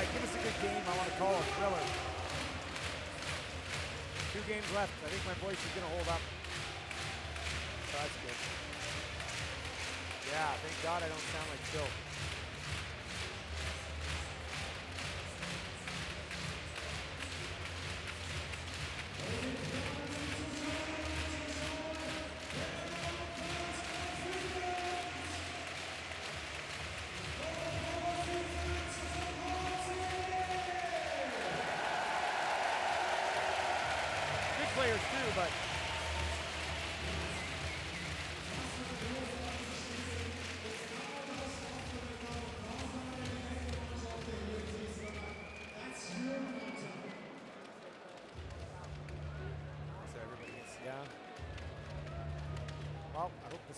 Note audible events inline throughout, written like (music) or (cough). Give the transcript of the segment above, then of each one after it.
right, give us a good game. I want to call a thriller. Two games left. I think my voice is going to hold up. So that's good. Yeah, thank God I don't sound like Phil.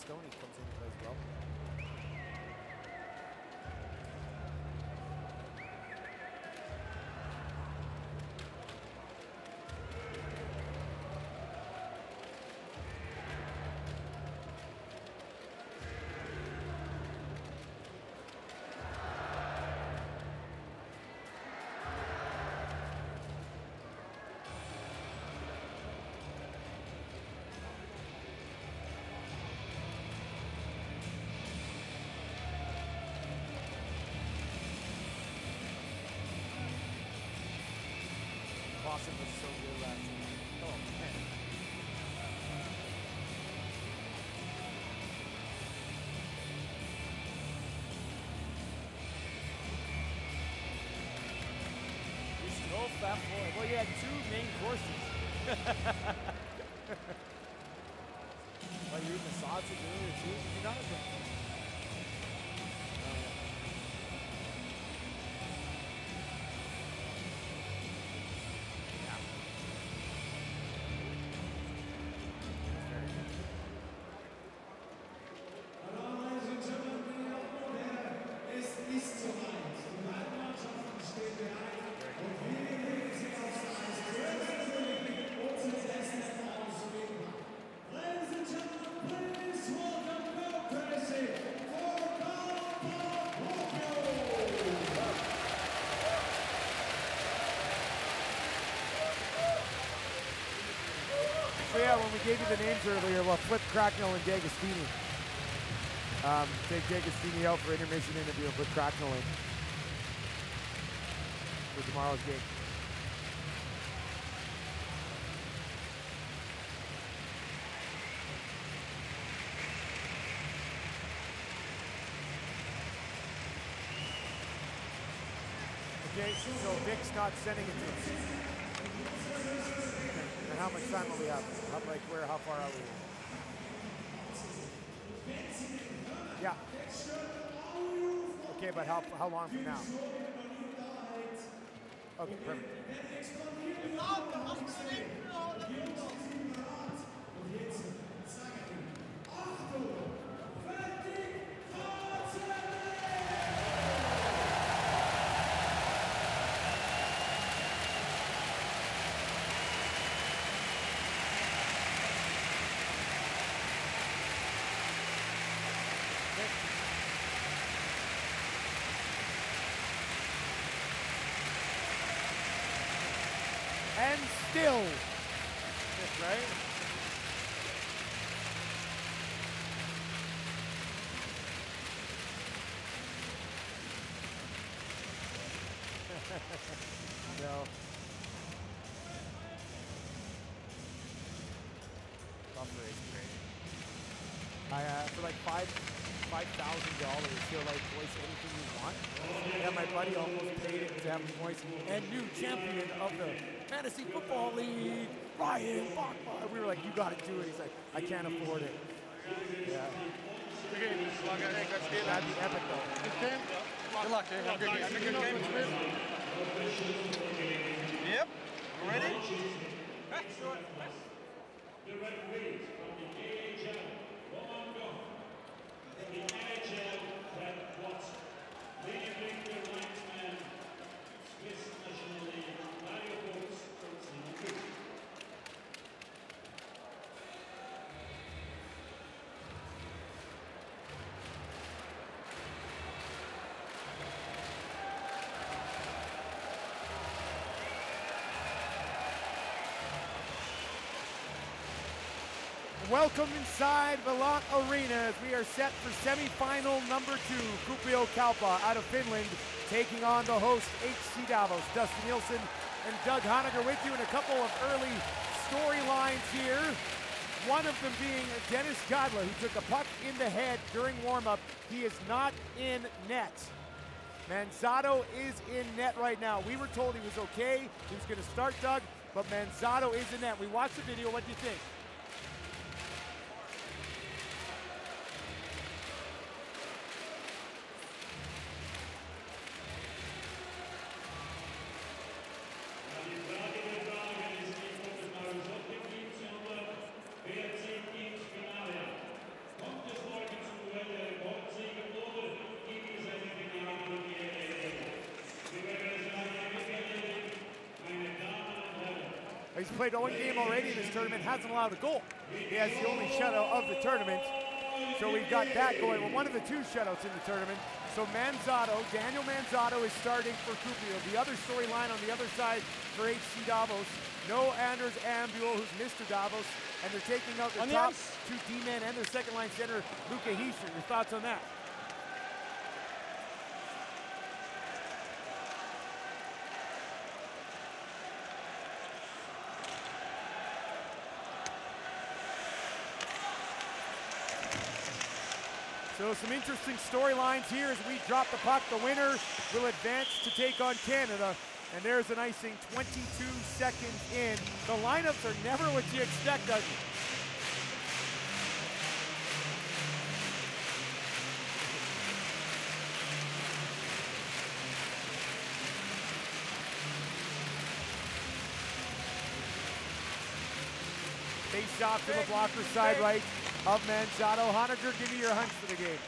Well, I courses. (laughs) yeah, when we gave you the names earlier, well, Flip Cracknell and D'Agostini. Um, take D'Agostini out for intermission interview and put Cracknell in for tomorrow's game. Okay, so Vic's not sending it to us. How much time will we have? How, like where, how far are we? Yeah. Okay, but how, how long from now? Okay, perfect. And still. Right. no. Buffer is great. I uh, for like five five thousand dollars, he'll like voice anything you want. And my buddy almost paid it to have him voice and new champion of the fantasy football league, Ryan Bachman. We were like, you got to do it. He's like, I can't afford it. Yeah, that'd be epic though. Good luck, Dave. Have a good game. Have a good game. Yep. Ready? The referees from the AHL, Roman Gong. From the NHL, Brett Watson. Leading the Welcome inside Vaillant Arena as we are set for semifinal number two. Kuopio Kalpa out of Finland taking on the host HC Davos. Dustin Nielsen and Doug Honegger with you in a couple of early storylines here. One of them being Denis Godla, who took a puck in the head during warm-up. He is not in net. Manzato is in net right now. We were told he was okay. He was going to start Doug, but Manzato is in net. We watched the video. What do you think? He's played one game already in this tournament, hasn't allowed a goal. He has the only shutout of the tournament. So we've got that going. Well, one of the two shutouts in the tournament. So Manzato, Daniel Manzato is starting for Kuopio. The other storyline on the other side for HC Davos, no Anders Ambühl, who's Mr. Davos, and they're taking out their On the top ice. two D-men and their second line center, Luca Heischer. Your thoughts on that? So some interesting storylines here as we drop the puck. The winner will advance to take on Canada. And there's an icing 22 seconds in. The lineups are never what you expect, Doug. Face off to the blocker side right of Manzato. Honegger, give me your hunch for the game.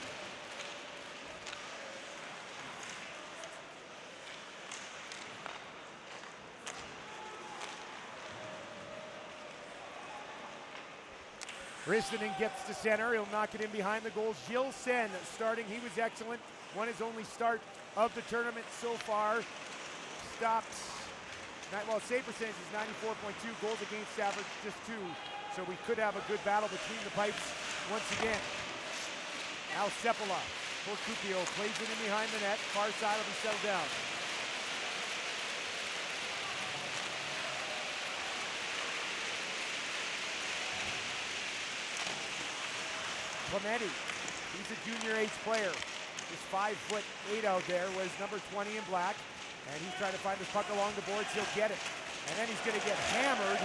Ristonen gets to center. He'll knock it in behind the goals. Senn starting. He was excellent. Won his only start of the tournament so far. Ni- Well, save percentage is 94.2. Goals against average just two. So we could have a good battle between the pipes once again. Now Sepola for Kuopio plays it in behind the net. Far side will be settled down. Clementi, he's a junior age player. He's five foot eight out there, was number 20 in black. And he's trying to find his puck along the boards, he'll get it. And then he's gonna get hammered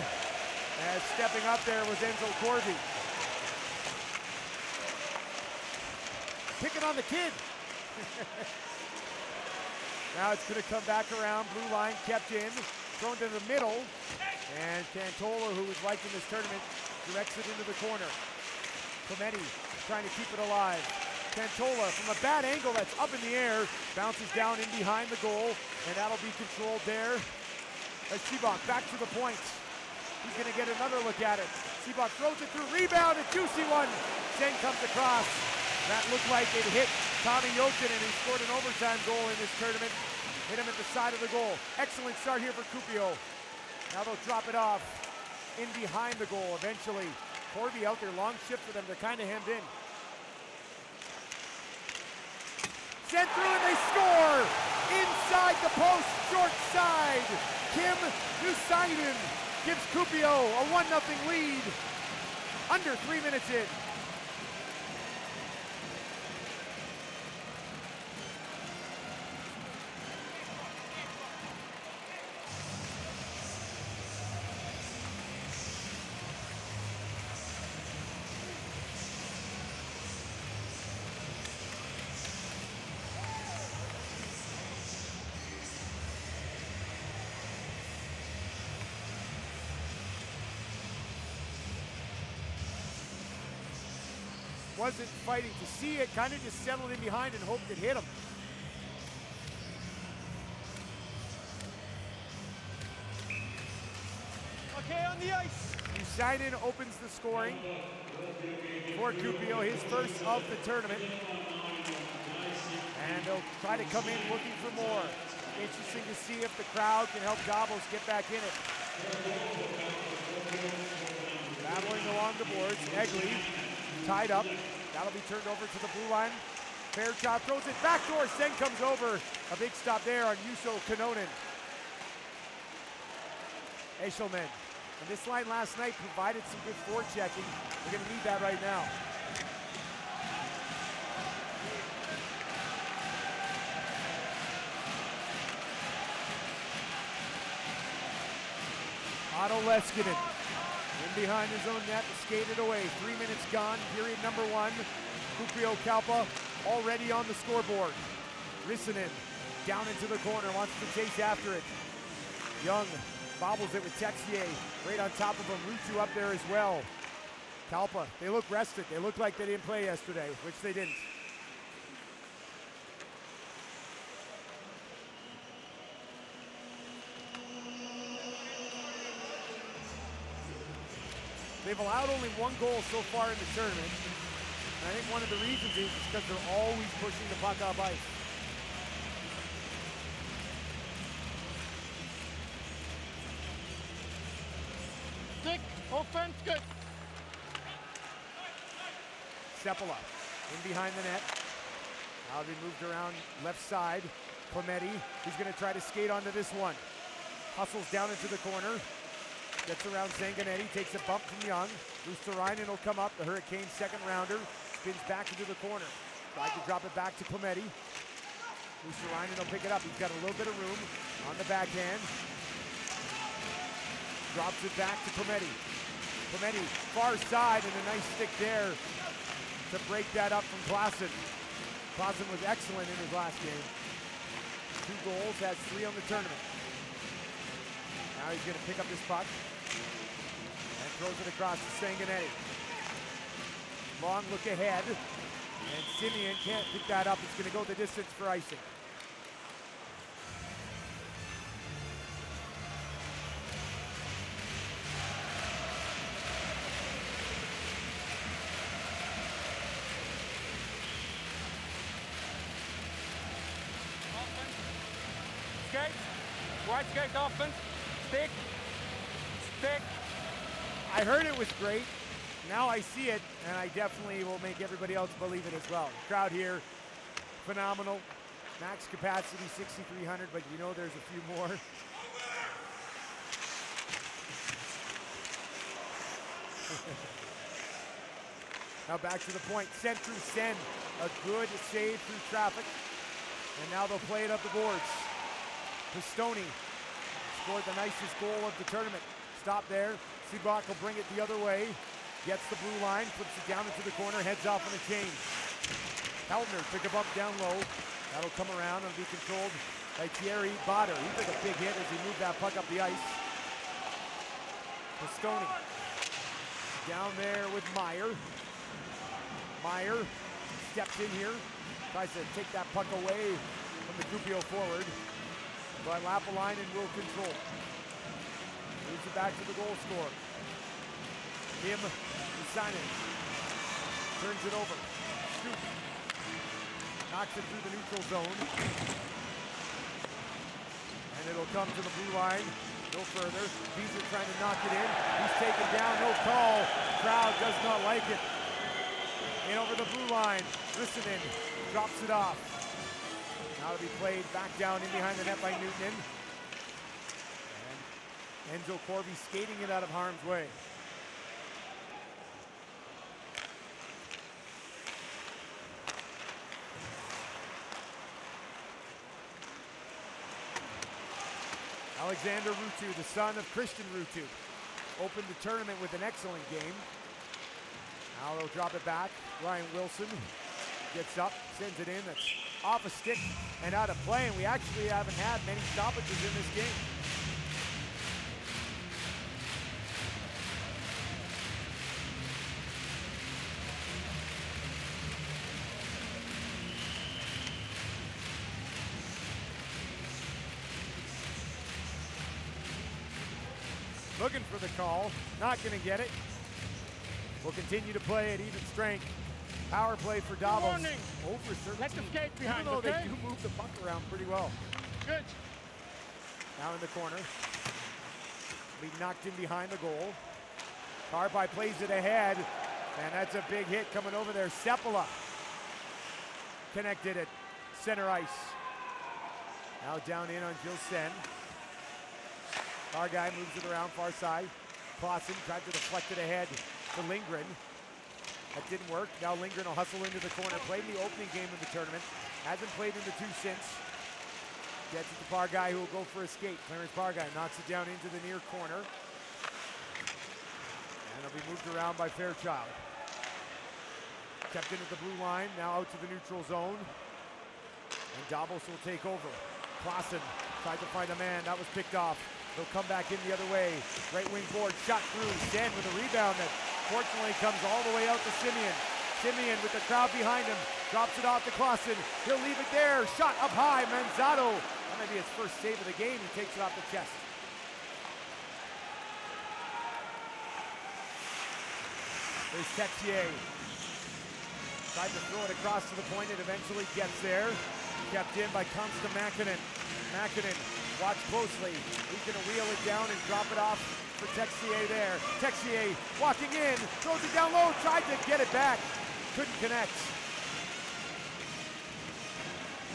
as stepping up there was Enzo Corvi. Picking on the kid. (laughs) now it's gonna come back around, blue line kept in, thrown to the middle. And Cantola, who was liking this tournament, directs it into the corner. Clementi trying to keep it alive. Cantola from a bad angle that's up in the air, bounces down in behind the goal, and that'll be controlled there. As Seabach back to the point. He's gonna get another look at it. Seabach throws it through, rebound, a juicy one. Senn comes across. That looked like it hit Tommy Yokin, and he scored an overtime goal in this tournament. Hit him at the side of the goal. Excellent start here for Kuopio. Now they'll drop it off in behind the goal eventually. Corvi out there, long shift for them. They're kind of hemmed in. Sent through and they score! Inside the post, short side. Kim Nousiainen gives Kuopio a 1-0 lead. Under three minutes in. Wasn't fighting to see it, kind of just settled in behind and hoped it hit him. Okay, on the ice. Usainen opens the scoring for Kuopio, his first of the tournament. And they'll try to come in looking for more. Interesting to see if the crowd can help Davos get back in it. Battling along the boards. Egley tied up. That'll be turned over to the blue line. Fairchild throws it back backdoor. Senn comes over. A big stop there on Juuso Kanonen. Eshelman. And this line last night provided some good forechecking. We're going to need that right now. Otto Leskinen in behind his own net, skated away. Three minutes gone, period number one. Kuopio Kalpa already on the scoreboard. Rissanen down into the corner, wants to chase after it. Young bobbles it with Texier right on top of him. Ruutu up there as well. Kalpa, they look rested. They look like they didn't play yesterday, which they didn't. They've allowed only one goal so far in the tournament. And I think one of the reasons is because they're always pushing the puck up ice. Dick, offense, good. Sepala in behind the net. Now they moved around left side. Clemente, he's going to try to skate onto this one. Hustles down into the corner. Gets around Sanguinetti, takes a bump from Young. Luostarinen will come up, the Hurricanes second rounder. Spins back into the corner. Tried to drop it back to Clemente. Luostarinen will pick it up. He's got a little bit of room on the backhand. Drops it back to Clemente. Clemente, far side, and a nice stick there to break that up from Klassen. Klassen was excellent in his last game. Two goals, has three on the tournament. Now he's going to pick up this puck throws it across to Sanguinetti. Long look ahead, and Simeon can't pick that up. It's going to go the distance for icing. Skate. Right skate offense. Stick. I heard it was great. Now I see it, and I definitely will make everybody else believe it as well. Crowd here, phenomenal. Max capacity 6,300, but you know there's a few more. (laughs) now back to the point. Sent through Senn. A good save through traffic. And now they'll play it up the boards. Pistone scored the nicest goal of the tournament. Stop there. Seabach will bring it the other way. Gets the blue line, flips it down into the corner, heads off on a change. Heldner took a bump down low. That'll come around and be controlled by Thierry Bader. He took a big hit as he moved that puck up the ice. Pistone down there with Meyer. Meyer steps in here, tries to take that puck away from the Kuopio forward. But Lappalainen will control. Moves it back to the goal scorer. Kim Isanen turns it over. Knocks it through the neutral zone. And it'll come to the blue line. No further. Wieser trying to knock it in. He's taken down. No call. Crowd does not like it. In over the blue line. Rissanen drops it off. Now to be played back down in behind the net by Newton. Enzo Corvi skating it out of harm's way. Alexander Ruutu, the son of Christian Ruutu, opened the tournament with an excellent game. Now they'll drop it back. Ryan Wilson gets up, sends it in. That's off a stick and out of play. And we actually haven't had many stoppages in this game. Call, not going to get it. We'll continue to play at even strength. Power play for Davos. Over 13. Let the skate behind, Even though okay? they do move the puck around pretty well. Good. Now in the corner. Be knocked in behind the goal. Karpai plays it ahead, and that's a big hit coming over there. Seppala connected at center ice. Now down in on Gilles Senn. Our guy moves it around far side. Clausen tried to deflect it ahead to Lindgren. That didn't work. Now Lindgren will hustle into the corner. Played in the opening game of the tournament. Hasn't played in the two since. Gets it to Parguy who will go for a skate. Clarence Parguy knocks it down into the near corner. And it'll be moved around by Fairchild. Kept in at the blue line, now out to the neutral zone. And Davos will take over. Clausen tried to find a man, that was picked off. He'll come back in the other way. Right wing board, shot through. Stand with a rebound that fortunately comes all the way out to Simeon. Simeon with the crowd behind him, drops it off to Clausen. He'll leave it there, shot up high, Manzato. That might be his first save of the game. He takes it off the chest. There's Texier. Tried to throw it across to the point. It eventually gets there. Kept in by Constant Makinen. Makinen, watch closely. He's going to wheel it down and drop it off for Texier there. Texier walking in, throws it down low, tried to get it back. Couldn't connect.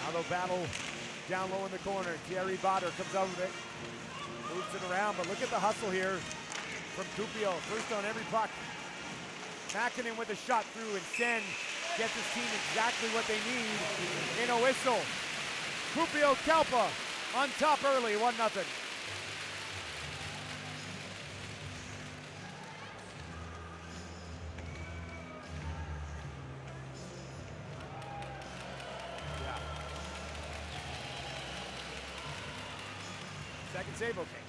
Now they'll battle down low in the corner. Thierry Bader comes out of it. Moves it around, but look at the hustle here from Kuopio. First on every puck. Makinen with a shot through, and Senn gets his team exactly what they need in a whistle. Kuopio Kalpa on top early, 1 0. Second save, okay.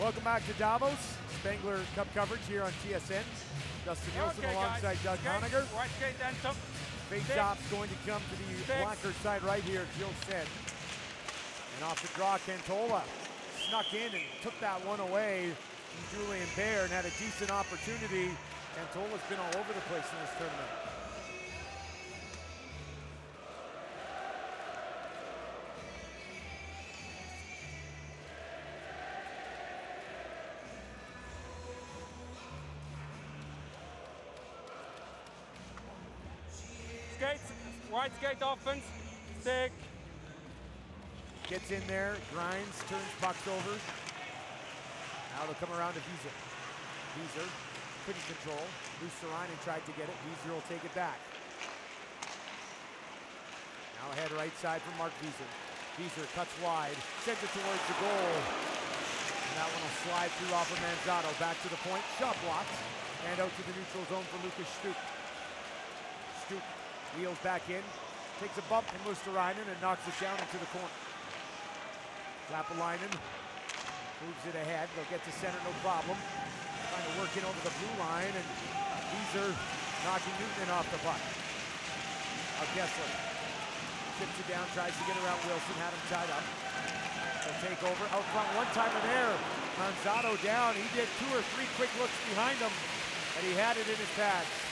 Welcome back to Davos. Spengler Cup coverage here on TSN. Dustin Nielsen Okay, alongside guys. Doug Skate, Honegger. Right skate then, top. Face-off's going to come to the Six. blocker side right here, Jill said. And off the draw, Cantola snuck in and took that one away from Julian Baird and had a decent opportunity. Cantola's been all over the place in this tournament. Right skate offense. Stick. Gets in there, grinds, turns pucks over. Now they'll come around to Visa. Visa couldn't control. Luostarinen tried to get it. Visa will take it back. Now ahead right side for Mark Visa. Visa cuts wide, sends it towards the goal. And that one will slide through off of Manzato. Back to the point, shot blocked. And out to the neutral zone for Lucas Stuk. Stuk wheels back in, takes a bump from Luostarinen and knocks it down into the corner. Lappalainen moves it ahead. They'll get to center, no problem. Trying to work in over the blue line, and Wieser knocking Newton off the puck. Now Kessler tips it down, tries to get around Wilson, had him tied up. They'll take over out front, one timer there. Manzato down. He did two or three quick looks behind him, and he had it in his pads.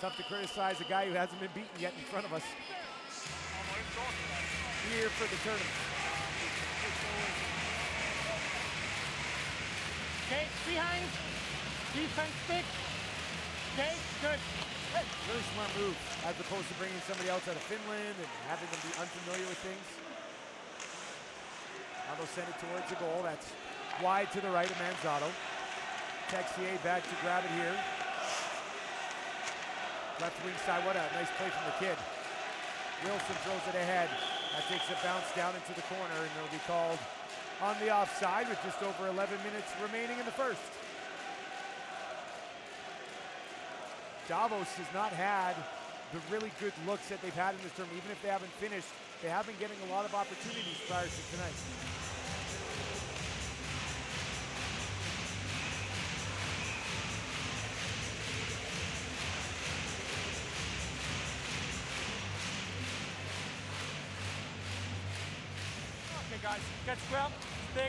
Tough to criticize a guy who hasn't been beaten yet in front of us. Here for the tournament. Skate behind. Defense stick. Skate, good. Really smart move, as opposed to bringing somebody else out of Finland and having them be unfamiliar with things. Now they'll send it towards the goal. That's wide to the right of Manzato. Texier back to grab it here. Left wing side, what a nice play from the kid. Wilson throws it ahead. That takes a bounce down into the corner, and it'll be called on the offside with just over 11 minutes remaining in the first. Davos has not had the really good looks that they've had in this term. Even if they haven't finished, they have been getting a lot of opportunities prior to tonight. Guys, catch grab, stick.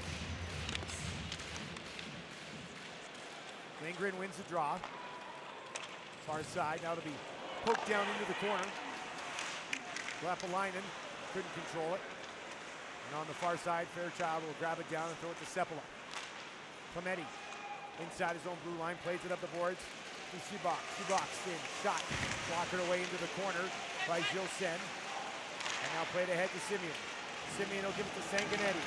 Lindgren wins the draw. Far side, now to be poked down into the corner. Lappalainen couldn't control it. And on the far side, Fairchild will grab it down and throw it to Sepala. Clemente inside his own blue line, plays it up the boards to Shubak. Shubak in, shot, blocked away into the corner by Gilles Senn. And now played ahead to Simeon. Simeon will give it to Sanguinetti.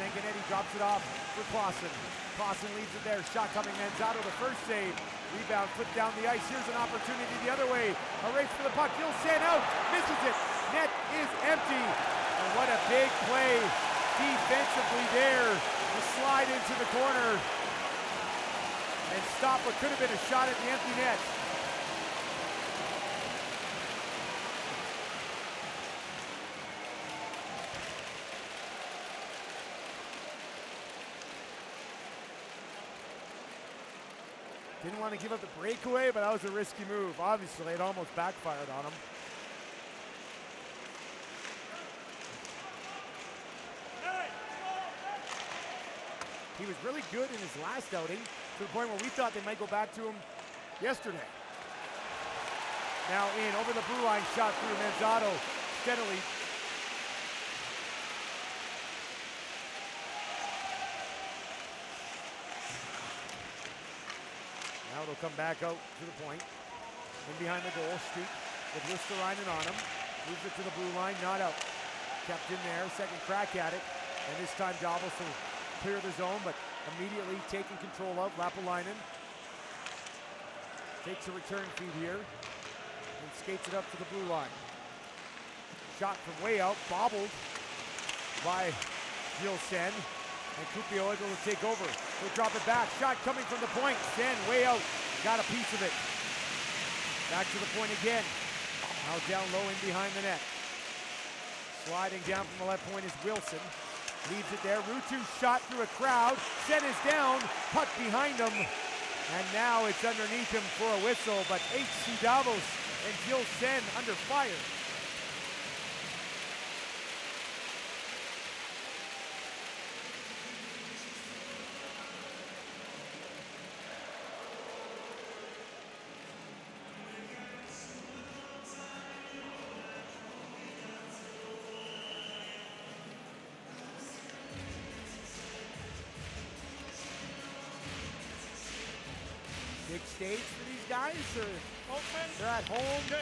Sanguinetti drops it off for Clausen. Clausen leaves it there. Shot coming. Manzato the first save. Rebound flipped down the ice. Here's an opportunity the other way. A race for the puck. Gilles Senn out. Misses it. Net is empty. And what a big play defensively there to slide into the corner and stop what could have been a shot at the empty net. Didn't want to give up the breakaway, but that was a risky move. Obviously, it almost backfired on him. He was really good in his last outing to the point where we thought they might go back to him yesterday. Now in, over the blue line, shot through Manzato steadily. Now it'll come back out to the point. In behind the goal, Street with Luostarinen on him. Moves it to the blue line, not out. Kept in there, second crack at it. And this time Davos will clear the zone, but immediately taking control of Lappalainen. Takes a return feed here and skates it up to the blue line. Shot from way out, bobbled by Gilles Senn. And Kuopio able to take over. He'll drop it back. Shot coming from the point. Senn way out. Got a piece of it. Back to the point again. Now down low in behind the net. Sliding down from the left point is Wilson. Leaves it there. Ruutu shot through a crowd. Senn is down. Puck behind him. And now it's underneath him for a whistle. But HC Davos and Gilles Senn under fire. They're at home? Good.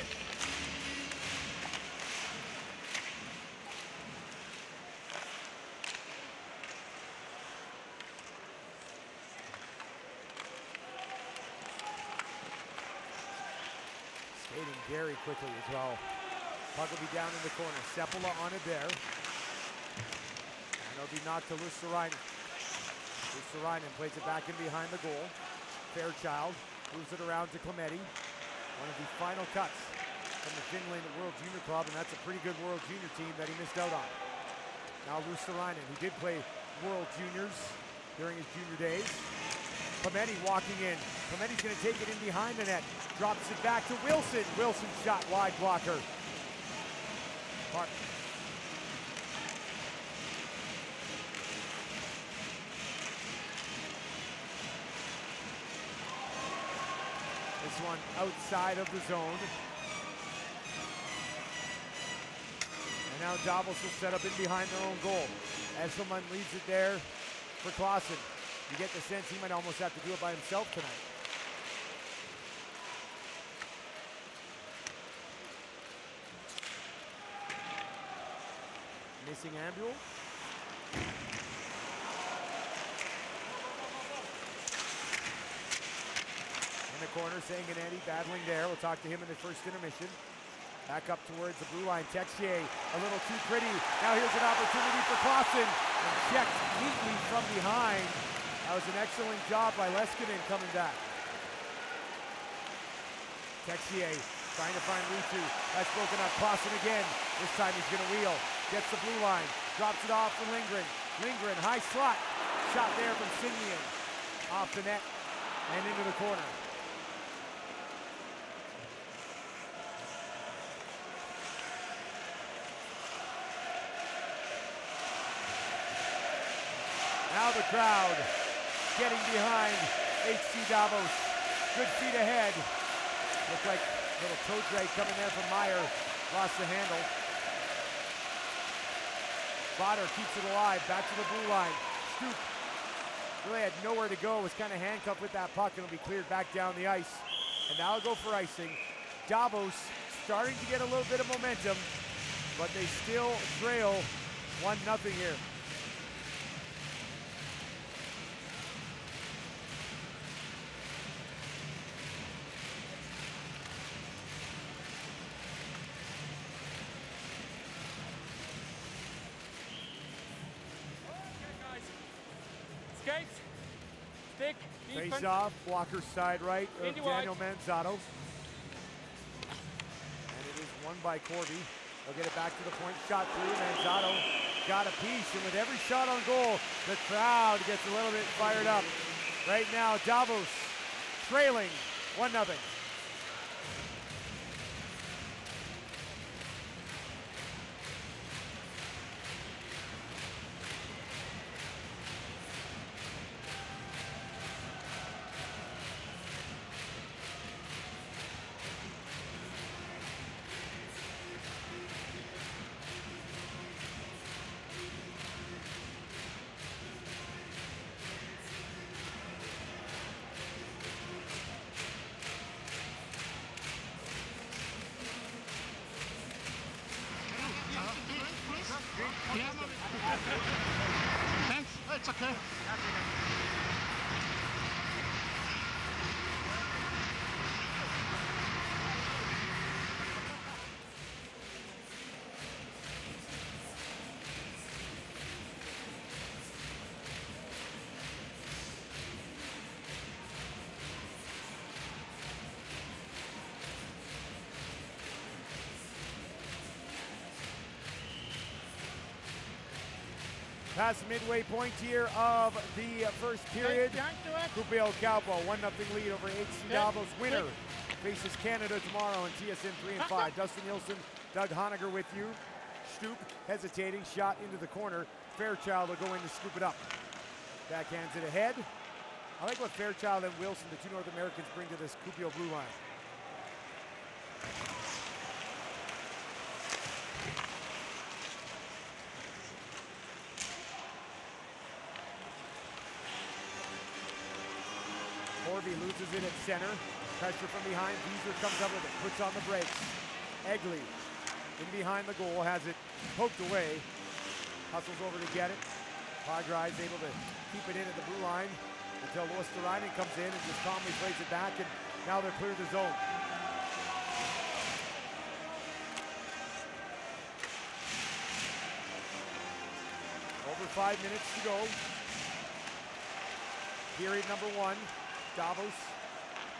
Skating very quickly as well. Puck will be down in the corner. Sepula on it there. And it'll be knocked to Luostarinen. Luostarinen plays it back in behind the goal. Fairchild moves it around to Clemente. One of the final cuts from the Finland World Junior Club, and that's a pretty good World Junior team that he missed out on. Now Luostarinen, who did play World Juniors during his junior days. Clemente walking in. Clemente's going to take it in behind the net. Drops it back to Wilson. Wilson shot wide blocker. One outside of the zone. And now Davos will set up in behind their own goal. Esselman leaves it there for Clausen. You get the sense he might almost have to do it by himself tonight. Missing Ambühl. Corner. Sanguinetti battling there. We'll talk to him in the first intermission. Back up towards the blue line. Texier a little too pretty. Now here's an opportunity for Clausen. And checked neatly from behind. That was an excellent job by Leskinen coming back. Texier trying to find Ritu. That's broken up. Clausen again. This time he's going to wheel. Gets the blue line. Drops it off for Lindgren. Lindgren, high slot. Shot there from Simeon. Off the net and into the corner. Now the crowd getting behind HC Davos. Good feet ahead. Looked like little toe drag coming there from Meyer. Lost the handle. Botter keeps it alive. Back to the blue line. Stoup really had nowhere to go. Was kind of handcuffed with that puck will be cleared back down the ice. And now go for icing. Davos starting to get a little bit of momentum, but they still trail 1 nothing here. Off, blocker side right of Daniel wide. Manzato. And it is won by Corvi. They'll get it back to the point, shot through. Manzato got a piece, and with every shot on goal, the crowd gets a little bit fired up. Right now, Davos trailing 1 Past midway point here of the first period. Kuopio Kalpa, 1 0 lead over HC Davos. Winner faces Canada tomorrow in TSN 3 and 5. (laughs) Dustin Nielsen, Doug Honegger with you. Stoop hesitating, shot into the corner. Fairchild will go in to scoop it up. Backhands it ahead. I like what Fairchild and Wilson, the two North Americans, bring to this Kuopio blue line. Corvi loses it at center. Pressure from behind. Wieser comes up with it, puts on the brakes. Egley in behind the goal, has it poked away. Hustles over to get it. Padres able to keep it in at the blue line until Luostarinen comes in and just calmly plays it back, and now they're clear of the zone. Over five minutes to go. Period number one. Davos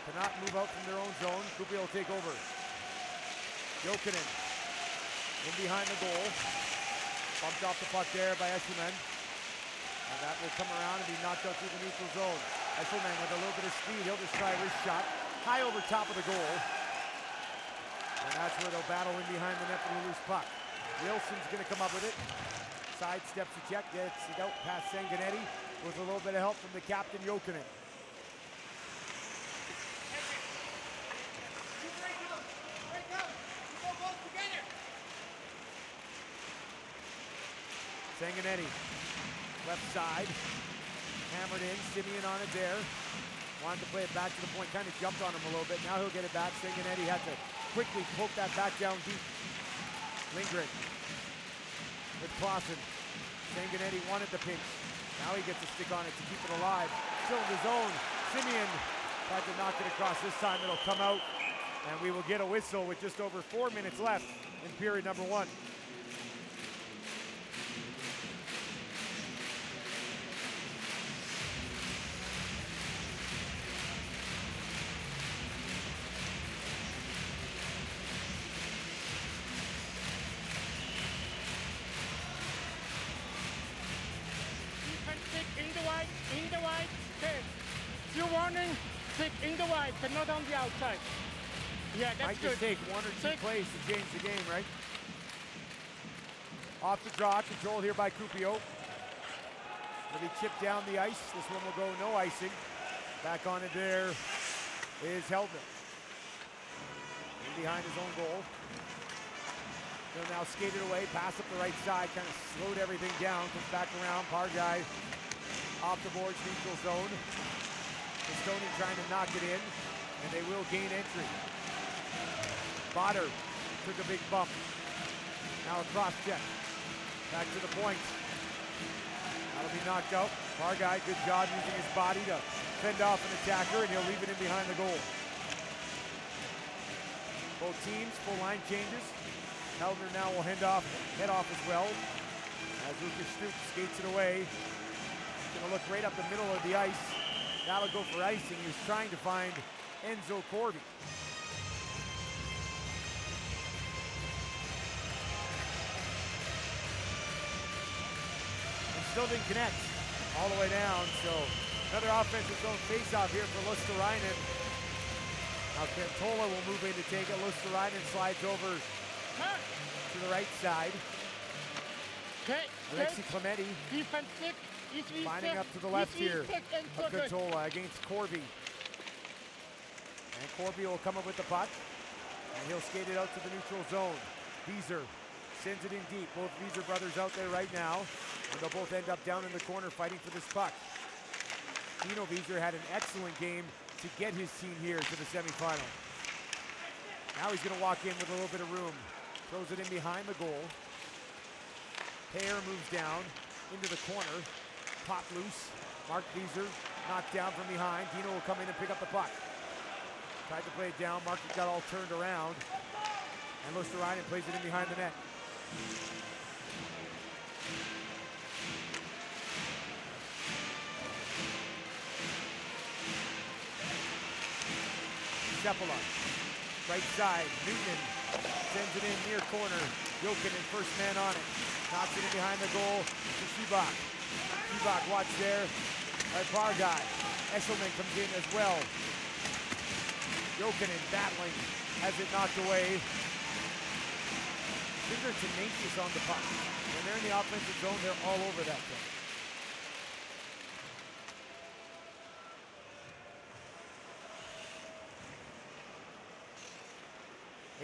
cannot move out from their own zone. Kuopio will take over. Jokinen in behind the goal. Bumped off the puck there by Eshelman. And that will come around and be knocked out through the neutral zone. Eshelman with a little bit of speed. He'll just try wrist shot. High over top of the goal. And that's where they'll battle in behind the net for the loose puck. Wilson's going to come up with it. Sidesteps the check, gets it out past Sanguinetti with a little bit of help from the captain, Jokinen. Sanguinetti, left side, hammered in, Simeon on it there. Wanted to play it back to the point, kind of jumped on him a little bit. Now he'll get it back. Sanguinetti had to quickly poke that back down deep. Lindgren with Clausen. Sanguinetti wanted the pinch. Now he gets a stick on it to keep it alive. Still in the zone. Simeon Tried to knock it across this time. It'll come out, and we will get a whistle with just over four minutes left in period number one. Outside. Yeah, that's Might good. just take one or two Six. plays to change the game, right? Off the draw, controlled here by Kuopio. It'll be chipped down the ice. This one will go no icing. Back on it there is Heldner. In behind his own goal. They'll now skate it away, pass up the right side, kind of slowed everything down, comes back around, par guy off the boards, neutral zone. Estonia trying to knock it in, and they will gain entry. Botter took a big bump. Now a cross check. Back to the point. That'll be knocked out. Parguy, good job using his body to fend off an attacker, and he'll leave it in behind the goal. Both teams, full line changes. Heldner now will head off, head off as well. As Lucas Stoop skates it away. He's Gonna look right up the middle of the ice. That'll go for icing. He's trying to find Enzo Corvi. and still didn't connect all the way down. So another offensive zone faceoff here for Luostarinen. Now Cantola will move in to take it. Luostarinen slides over to the right side. Okay. Alexi. Clementi Defense wing lining up to the left here of. Cantola against Corvi. And Corvi will come up with the puck. And he'll skate it out to the neutral zone. Wieser sends it in deep. Both Wieser brothers out there right now. And they'll both end up down in the corner fighting for this puck. Dino Wieser had an excellent game to get his team here to the semifinal. Now he's going to walk in with a little bit of room. Throws it in behind the goal. Payer moves down into the corner. Pop loose. Marc Wieser knocked down from behind. Dino will come in and pick up the puck. Tried to play it down. Market got all turned around. And Luostarinen plays it in behind the net. Sepala. Right side. Newton sends it in near corner. Jokinen first man on it. Knocks it in behind the goal to Shubak. Shubak watch there by Parguy. Esselman comes in as well. Jokinen battling, has it knocked away. Are tenacious on the puck. When they're in the offensive zone, they're all over that thing.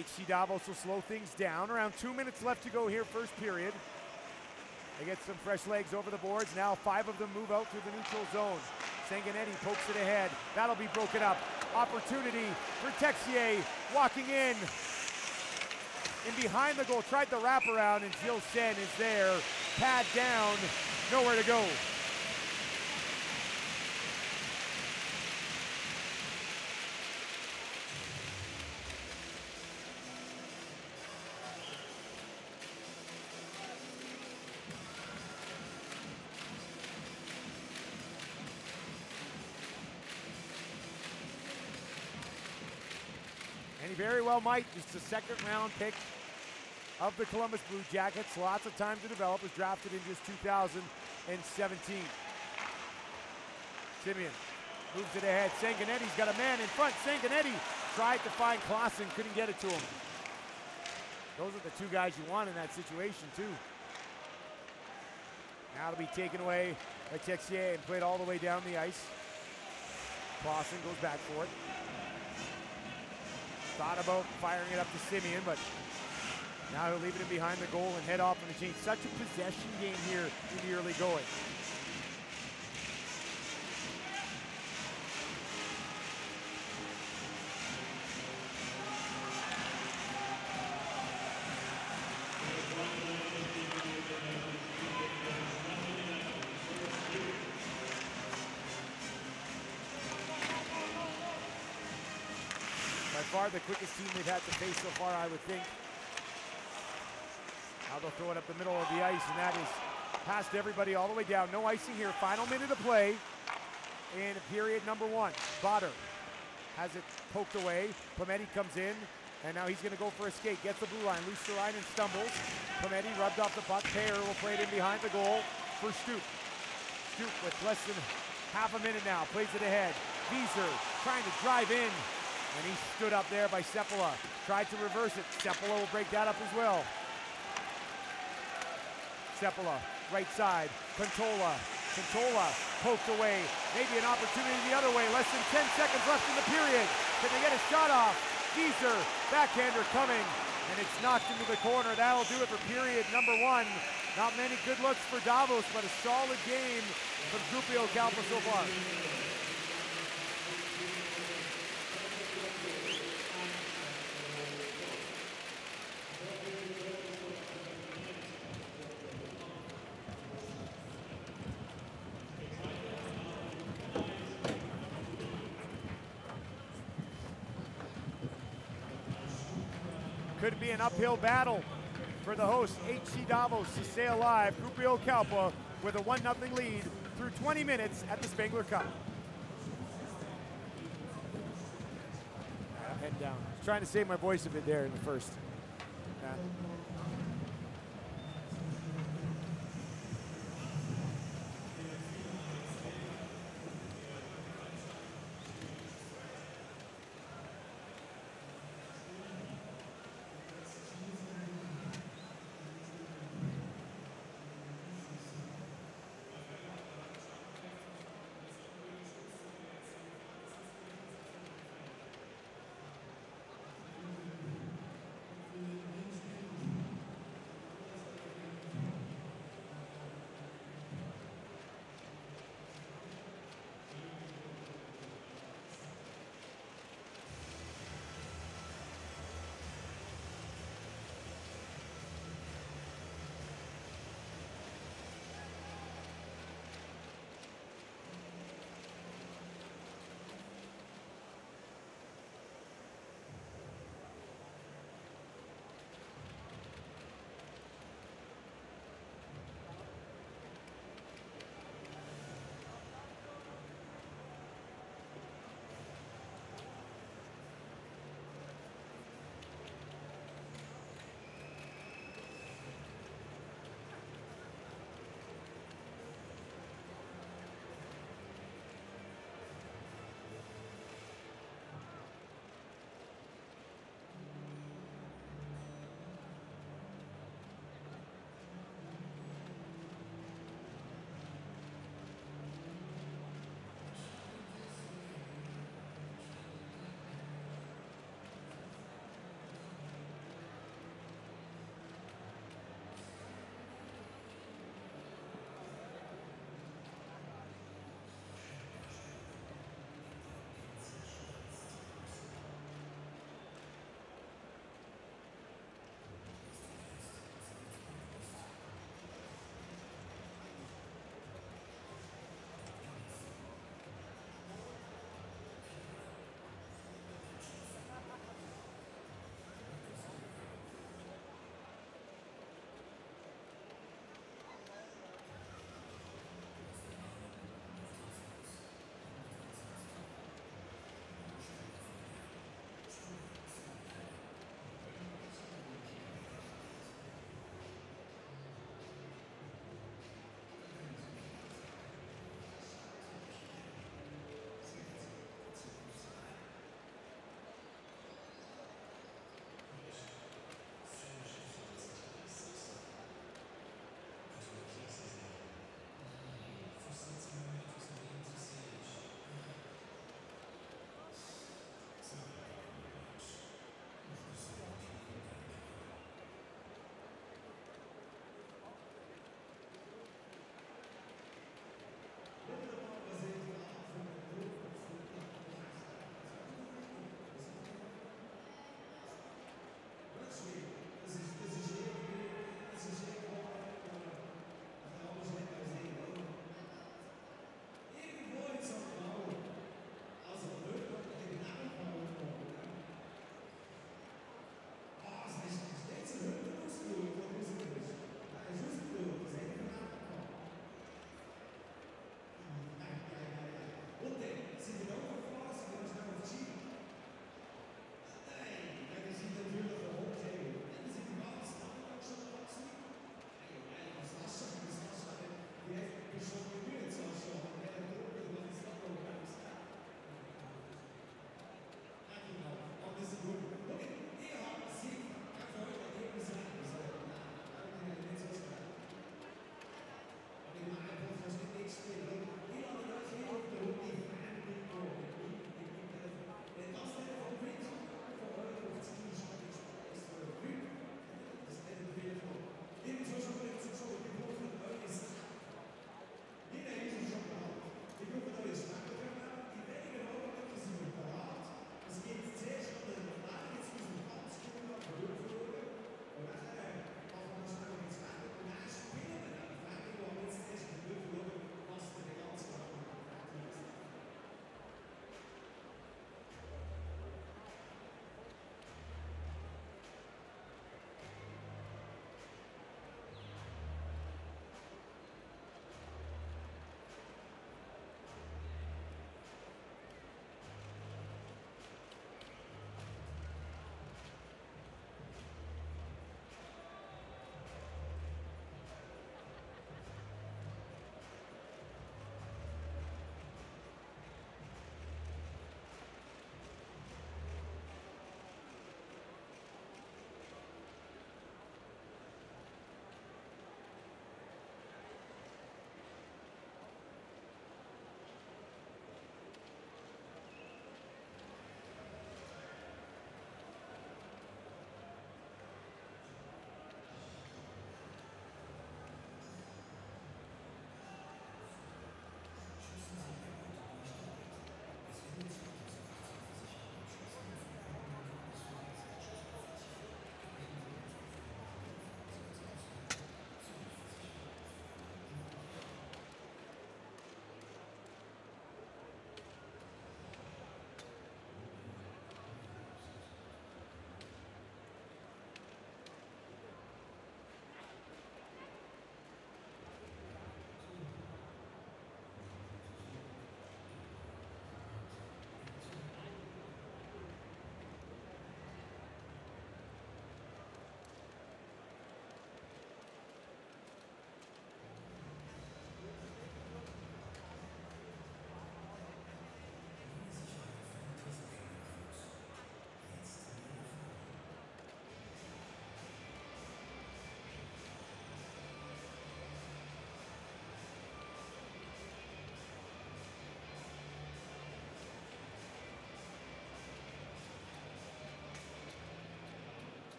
HC Davos will slow things down. Around two minutes left to go here, first period. They get some fresh legs over the boards. Now five of them move out through the neutral zone. Sanguinetti pokes it ahead. That'll be broken up. Opportunity for Texier walking in. In behind the goal, tried the wraparound, and Gilles Senn is there. Pad down, nowhere to go. Well might. Just a second round pick of the Columbus Blue Jackets. Lots of time to develop. Was drafted in just 2017. Simeon moves it ahead. Sanguinetti's got a man in front. Sanguinetti tried to find Clausen, couldn't get it to him. Those are the two guys you want in that situation, too. Now to be taken away by Texier and played all the way down the ice. Clausen goes back for it. Thought about firing it up to Simeon, but now he'll leave it behind the goal and head off on the change. Such a possession game here in the early going. The quickest team they've had to face so far, I would think. Now they'll throw it up the middle of the ice, and that is past everybody all the way down. No icing here. Final minute of play in period number one. Botter has it poked away. Clemente comes in, and now he's going to go for a skate. Gets the blue line, loses the line, and stumbles. Clemente rubbed off the puck. Payer will play it in behind the goal for Stoop. Stoop with less than half a minute now. Plays it ahead. Wieser trying to drive in, and he stood up there by Seppala. Tried to reverse it. Seppala will break that up as well. Seppala, right side. Contola. Contola poked away. Maybe an opportunity the other way. Less than 10 seconds left in the period. Can they get a shot off? Geezer, backhander coming, and it's knocked into the corner. That'll do it for period number one. Not many good looks for Davos, but a solid game from Kuopio Kalpa so far. Could be an uphill battle for the host, HC Davos, to stay alive. Kuopio Kalpa with a 1 0 lead through 20 minutes at the Spengler Cup. Head down. Trying to save my voice a bit there in the first. Yeah.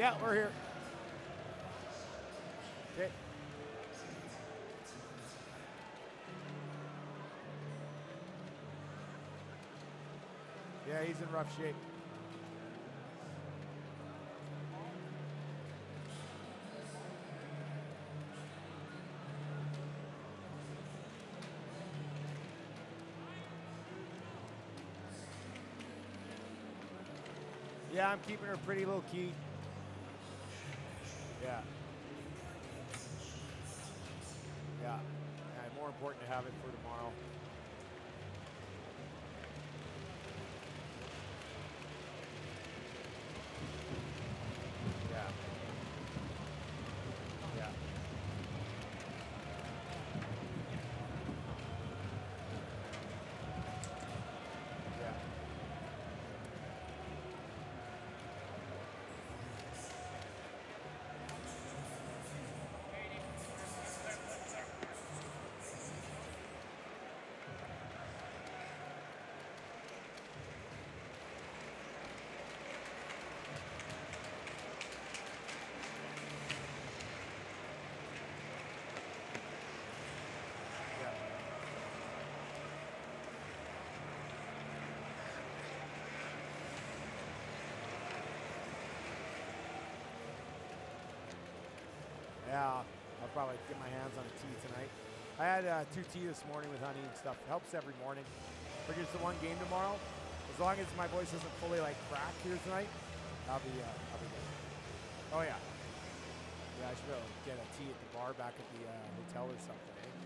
Yeah, we're here. Okay. Yeah, he's in rough shape. Yeah, I'm keeping her pretty low key. Important to have it for tomorrow. Yeah. Yeah. Yeah. Yeah. Yeah, I'll probably get my hands on a tea tonight. I had uh, two tea this morning with honey and stuff. Helps every morning. For just the one game tomorrow, as long as my voice isn't fully like cracked here tonight, I'll be uh, I'll be good. Oh yeah, yeah. I should go get a tea at the bar back at the uh, hotel or something. Eh?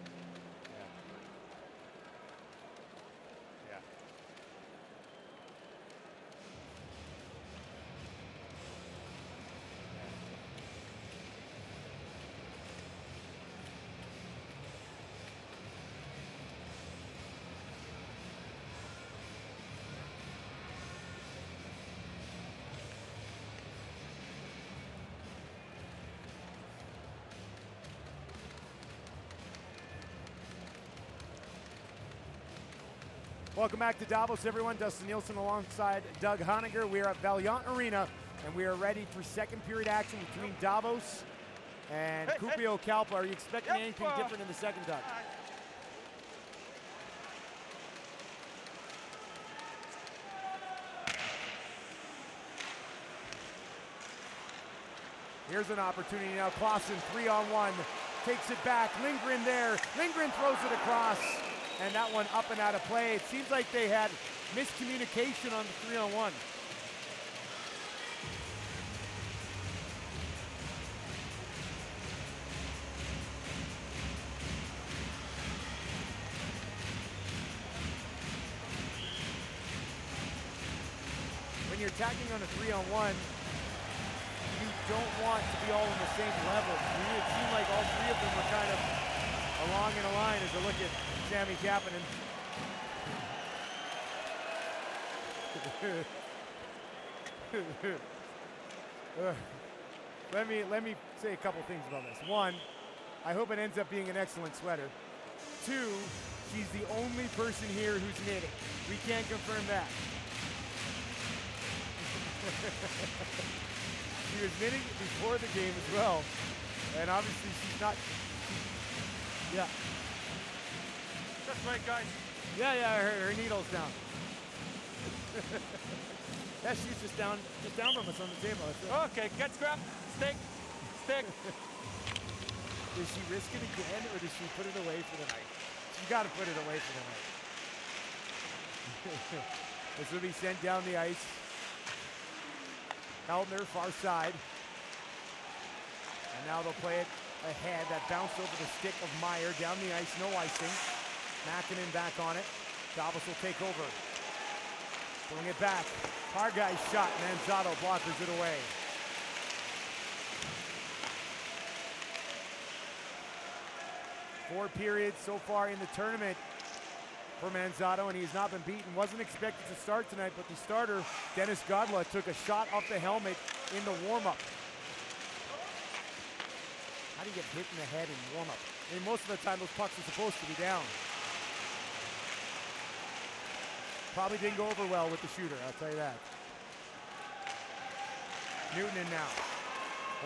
Welcome back to Davos, everyone. Dustin Nielsen alongside Doug Honegger. We are at Vaillant Arena, and we are ready for second period action between Davos and Hey, hey. Kuopio Kalpa. Are you expecting Yep, anything uh, different in the second, Doug? Here's an opportunity now. Clausen, three on one, takes it back. Lindgren there. Lindgren throws it across, and that one up and out of play. It seems like they had miscommunication on the three on one. When you're attacking on a three on one, you don't want to be all on the same level. It seemed like all three of them were kind of along in a line as I look at Sammy Kapanen. (laughs) Let me let me say a couple things about this. One, I hope it ends up being an excellent sweater. Two, she's the only person here who's knitting. We can't confirm that. (laughs) she was knitting before the game as well, and obviously she's not. Yeah, That's right, guys. yeah, yeah. Her, her needle's down. (laughs) yeah, she's just down, just down from us on the table. Okay, get scrap. Stick. Stick. Does she risk it again, or does she put it away for the night? She's got to put it away for the night. (laughs) this will be sent down the ice. Eldner, far side. And now they'll play it ahead. That bounced over the stick of Meyer down the ice, no icing. Mackinnon back on it. Davos will take over. Throwing it back. Hard guy's shot. Manzato blockers it away. Four periods so far in the tournament for Manzato, and he's not been beaten. Wasn't expected to start tonight, but the starter, Denis Godla, took a shot off the helmet in the warm-up. Do you get hit in the head in warm-up? I mean, most of the time those pucks are supposed to be down. Probably didn't go over well with the shooter, I'll tell you that. Newton in now.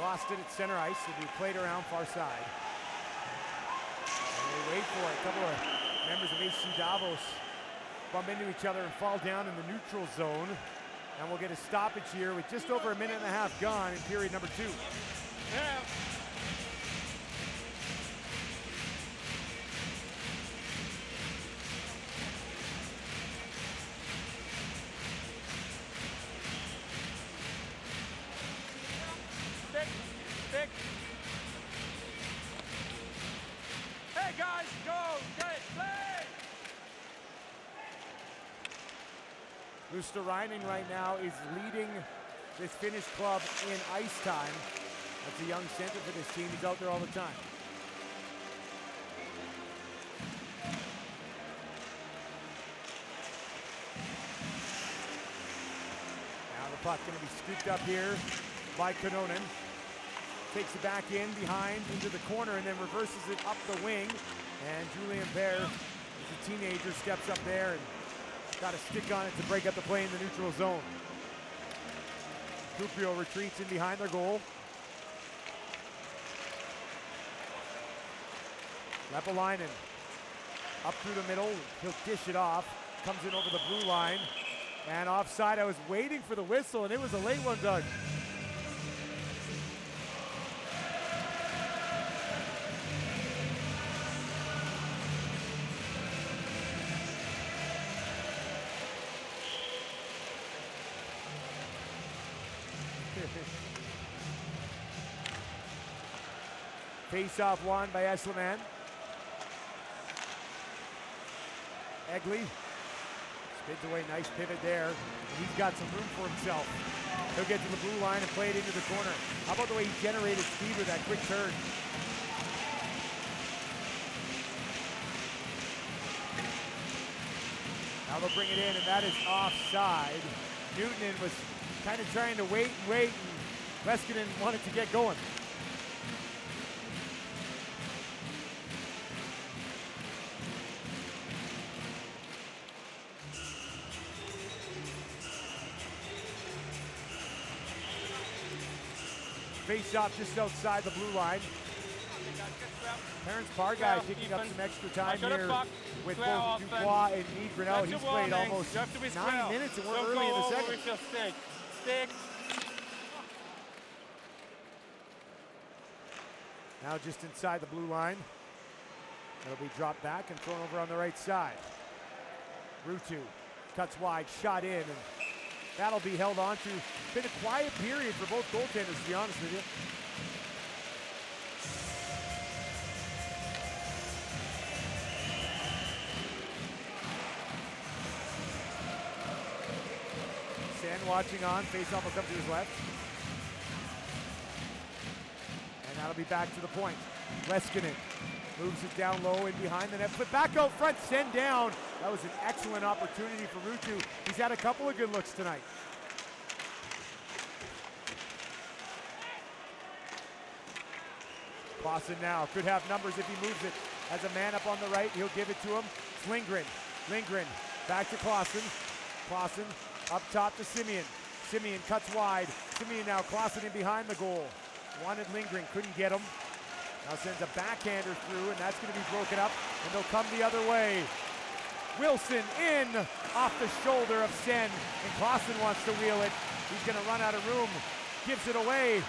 Lost it at center ice. It'll played around far side. And they wait for it. A couple of members of HC Davos bump into each other and fall down in the neutral zone. And we'll get a stoppage here with just over a minute and a half gone in period number two. Yeah. Luostarinen right now is leading this Finnish club in ice time. That's a young center for this team. He's out there all the time. Now the puck going to be scooped up here by Kanonen. Takes it back in behind into the corner and then reverses it up the wing. And Julian Bear, a teenager, steps up there and got a stick on it to break up the play in the neutral zone. Kuopio retreats in behind their goal. Lappalainen up through the middle. He'll dish it off. Comes in over the blue line. And offside, I was waiting for the whistle, and it was a late one, Doug. Face off won by Esselman. Egley spins away, nice pivot there. He's got some room for himself. He'll get to the blue line and play it into the corner. How about the way he generated speed with that quick turn? Now they'll bring it in, and that is offside. Newton was kind of trying to wait and wait, and Leskinen wanted to get going. Off just outside the blue line. Terrence Parguy picking up some extra time I got a here with both Dubois and Nygren. That's He's played almost You have to be nine minutes and we're early in the second. with your stick. Stick. Now just inside the blue line. It'll be dropped back and thrown over on the right side. Rutu cuts wide, shot in, and that'll be held on to. Been a quiet period for both goaltenders, to be honest with you. Senn watching on, face-off will come to his left. And that'll be back to the point. Leskinen moves it down low and behind the net. But back out front, send down. That was an excellent opportunity for Rutu. He's had a couple of good looks tonight. Clausen now could have numbers if he moves it. As a man up on the right, he'll give it to him. It's Lindgren. Lindgren back to Clausen. Clausen up top to Simeon. Simeon cuts wide. Simeon now Clausen in behind the goal. Wanted Lindgren, couldn't get him. Now sends a backhander through, and that's going to be broken up, and they'll come the other way. Wilson in off the shoulder of Senn, and Clausen wants to wheel it. He's going to run out of room, gives it away.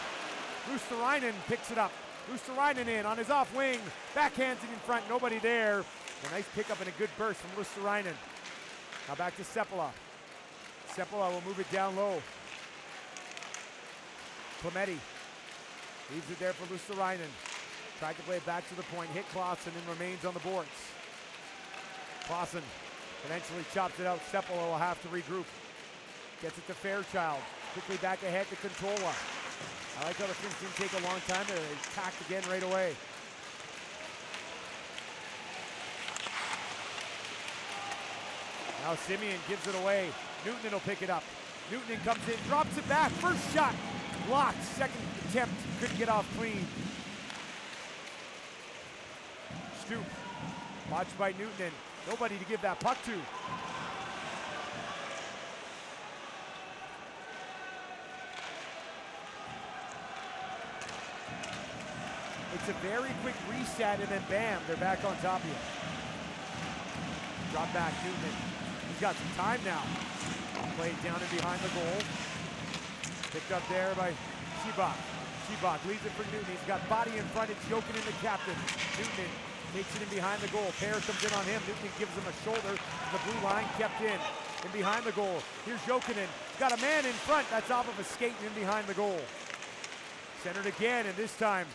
Luostarinen picks it up. Luostarinen in on his off wing, backhands it in front, nobody there. A nice pickup and a good burst from Luostarinen. Now back to Sepala. Sepala will move it down low. Clemente leaves it there for Luostarinen. Tried to play it back to the point, hit Clausen and remains on the boards. Clausen eventually chops it out. Seppala will have to regroup. Gets it to Fairchild. Quickly back ahead to Contola. I like how the Finns didn't take a long time. They attacked again right away. Now Simeon gives it away. Newton will pick it up. Newton comes in, drops it back. First shot blocked. Second attempt couldn't get off clean. Stoop. Watched by Newton. Nobody to give that puck to. It's a very quick reset, and then bam, they're back on top of you. Drop back, Newton. He's got some time now. Played down and behind the goal. Picked up there by Shibak. Shibak leaves it for Newton. He's got body in front. It's Jokinen, the captain. Newton takes it in behind the goal. Pear comes in on him. Newton gives him a shoulder. The blue line kept in. In behind the goal. Here's Jokinen. Got a man in front. That's off of a skate in behind the goal. Centered again, and this time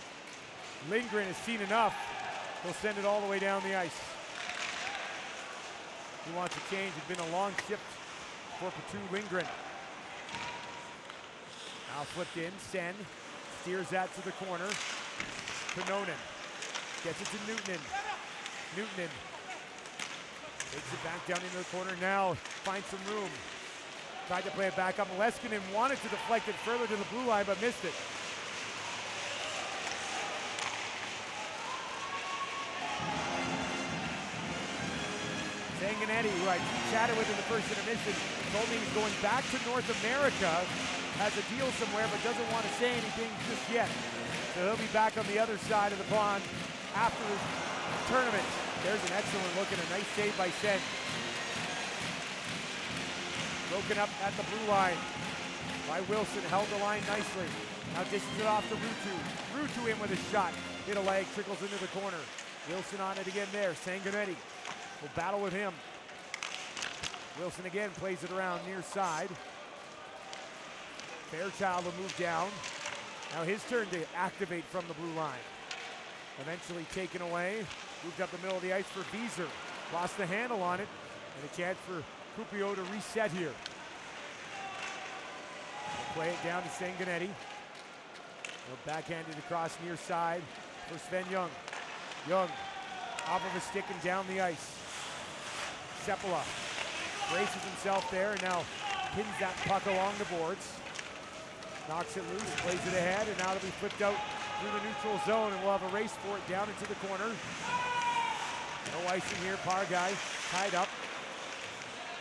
Lindgren has seen enough. He'll send it all the way down the ice. He wants a change. It's been a long shift for Perttu Lindgren. Now flipped in. Senn steers that to the corner. Panonen gets it to Newton. Newton takes it back down into the corner. Now finds some room. Tried to play it back up. Leskinen wanted to deflect it further to the blue line, but missed it. Sanguinetti, who I chatted with in the first intermission, told me he's going back to North America, has a deal somewhere, but doesn't want to say anything just yet. So he'll be back on the other side of the pond after the tournament. There's an excellent look and a nice save by Senn. Broken up at the blue line by Wilson, held the line nicely. Now dishes it off to Ruutu. Ruutu in with a shot. Hit a leg, trickles into the corner. Wilson on it again there. Sanguinetti will battle with him. Wilson again plays it around near side. Fairchild will move down. Now his turn to activate from the blue line. Eventually taken away. Moved up the middle of the ice for Wieser. Lost the handle on it. And a chance for Kuopio to reset here. Play it down to Sanguinetti. They'll backhanded across near side for Sven Jung. Jung off of a stick and down the ice. Seppala braces himself there and now pins that puck along the boards. Knocks it loose, plays it ahead, and now it'll be flipped out through the neutral zone, and we'll have a race for it down into the corner. No icing here, Parguy tied up.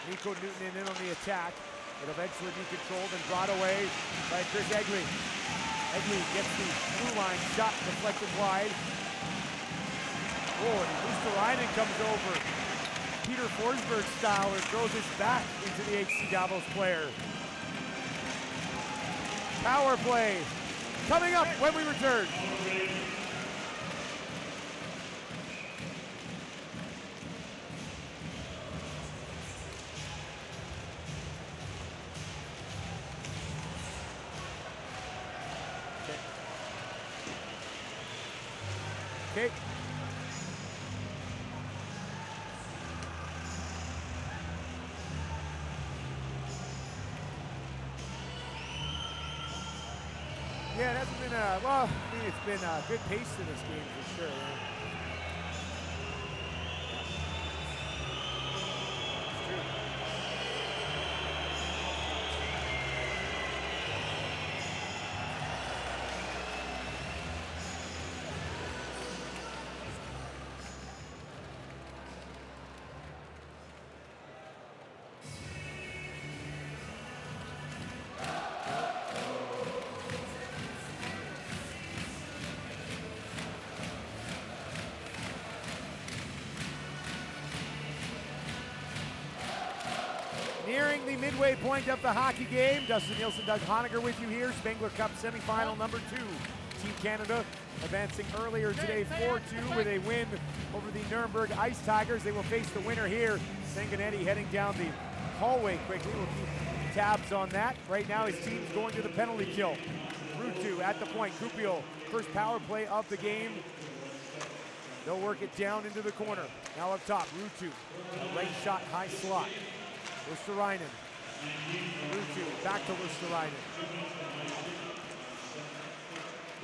Nico Newton in on the attack. It'll eventually be controlled and brought away by Chris Egli. Egli gets the blue line shot deflected wide. Oh, and Luostarinen comes over. Peter Forsberg style and throws his back into the HC Davos player. Power play coming up when we return. A, well, I mean, it's been a good pace to this game for sure. Midway point of the hockey game, Dustin Nielsen, Doug Honegger with you here. Spengler Cup semifinal number two. Team Canada advancing earlier today 4-2 with a win over the Nuremberg Ice Tigers. They will face the winner here. Sanguinetti heading down the hallway quickly. We'll keep tabs on that. Right now his team's going to the penalty kill. Ruutu at the point. Kuopio, first power play of the game. They'll work it down into the corner. Now up top, Ruutu, a right shot, high slot. Luostarinen. Back to Luostarinen.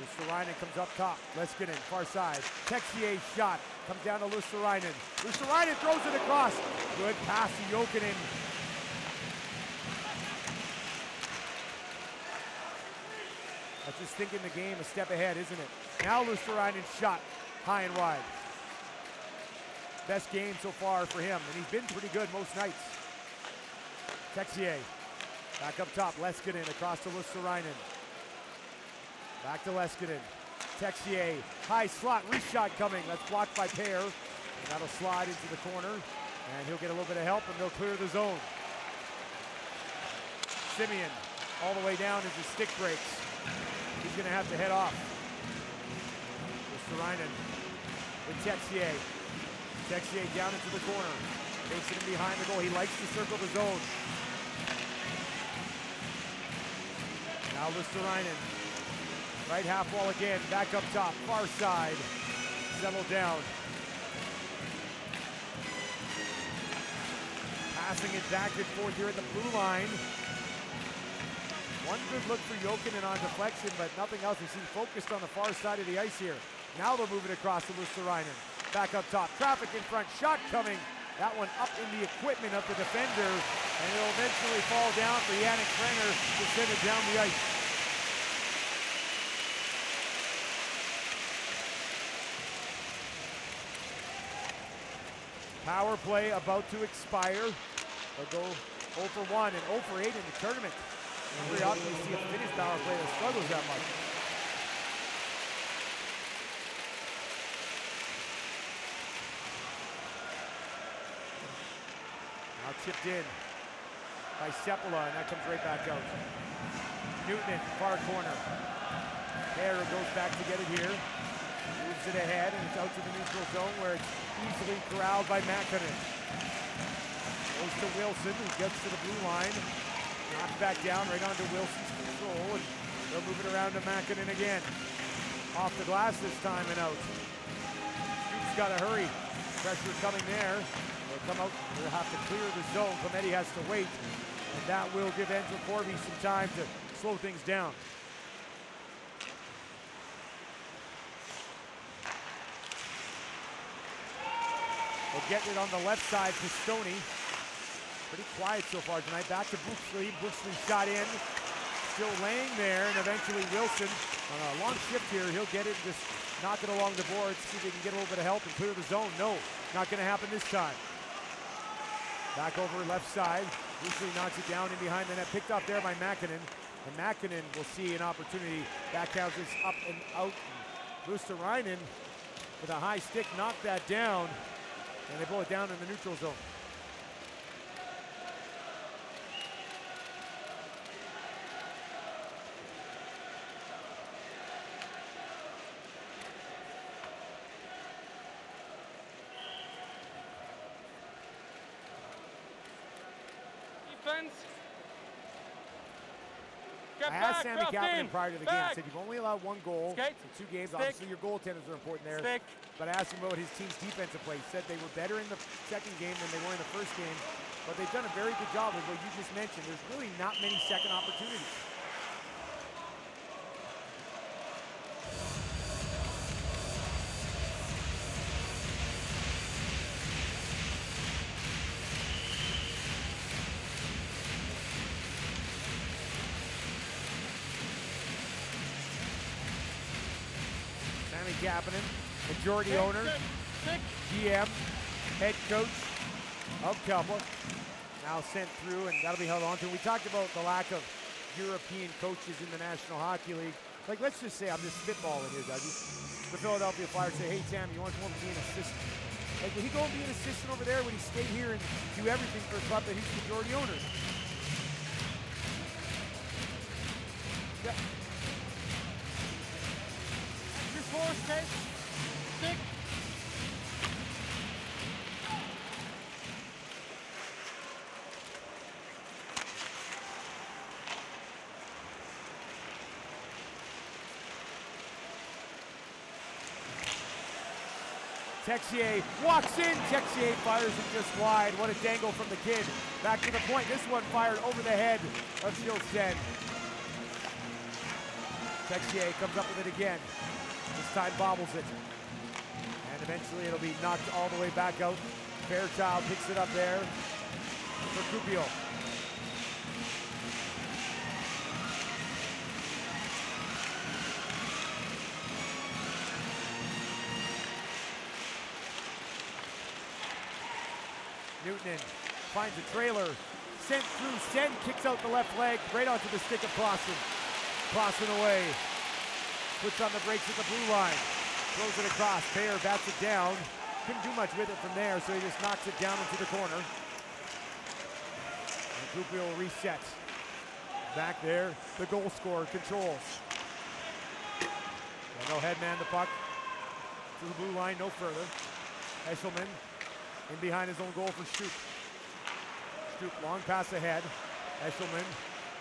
Luostarinen comes up top. Let's get in. far side. Texier's shot comes down to Luostarinen. Luostarinen throws it across. Good pass to Jokinen. That's just thinking the game a step ahead, isn't it? Now Luostarinen's shot high and wide. Best game so far for him, and he's been pretty good most nights. Texier, back up top, Leskinen across to Luostarinen. Back to Leskinen. Texier, high slot, reach shot coming. That's blocked by. And that'll slide into the corner. And he'll get a little bit of help and they'll clear the zone. Simeon all the way down as his stick breaks. He's gonna have to head off. Ristolainen with Texier. Texier down into the corner. Takes it in behind the goal. He likes to circle the zone. Now Ristolainen. Right half wall again. Back up top. Far side. Settle down. Passing it back and forth here at the blue line. One good look for Jokinen on deflection, but nothing else. He seems focused on the far side of the ice here. Now they'll move it across to Ristolainen. Back up top. Traffic in front. Shot coming. That one up in the equipment of the defender, and it'll eventually fall down for Yannick Brenner to send it down the ice. Power play about to expire. They'll go 0 for 1 and 0 for 8 in the tournament. We often see a Finnish power play that struggles that much. Now chipped in by Seppala, and that comes right back out. Newton, far corner. Hare goes back to get it here. It ahead, and it's out to the neutral zone where it's easily corralled by Mackinnon. Goes to Wilson, who gets to the blue line. Knocked back down right onto Wilson's control, and they'll move it around to Mackinnon again. Off the glass this time and out. Scoop's got to hurry. Pressure coming there. They'll come out, they'll have to clear the zone. Clemente has to wait, and that will give Enzo Corvi some time to slow things down. They'll get it on the left side to Stoney. Pretty quiet so far tonight. Back to Buxley. Buxley shot in. Still laying there, and eventually Wilson on a long shift here. He'll get it and just knock it along the board. See if he can get a little bit of help and clear the zone. No, not going to happen this time. Back over left side. Buxley knocks it down in behind the net. Picked off there by Mackinnon. And Mackinnon will see an opportunity. Backhouses up and out. Ristolainen with a high stick knocked that down. And they blow it down in the neutral zone. Defense. Get I asked Sami Kapanen. prior to the game. I said, you've only allowed one goal Skate. in two games. Stick. Obviously, your goaltenders are important there. Stick. But I asked him about his team's defensive play. He said they were better in the second game than they were in the first game. But they've done a very good job as what you just mentioned. There's really not many second opportunities. Kapanen, majority Stick, owner, stick, stick. GM, head coach of KalPa. Now sent through, and that'll be held on to. We talked about the lack of European coaches in the National Hockey League. Like, let's just say, I'm just spitballing here, Dougie. The Philadelphia Flyers say, hey, Sam, you want to come be an assistant? Like, would he go and be an assistant over there? Would he stay here and do everything for a club that he's majority owner? Skate. Stick. Texier walks in. Texier fires it just wide. What a dangle from the kid. Back to the point. This one fired over the head of Gilles Senn. Texier comes up with it again. This time bobbles it. And eventually it'll be knocked all the way back out. Fairchild picks it up there for Kuopio. Newton finds a trailer, sent through, Senn kicks out the left leg, right onto the stick of Clausen. Clausen away. Puts on the brakes at the blue line. Throws it across. Payer bats it down. Couldn't do much with it from there, so he just knocks it down into the corner. And Kuopio resets. Back there, the goal scorer controls. No headman the puck to the blue line, no further. Eshelman in behind his own goal for Stoop. Stoop, long pass ahead. Eshelman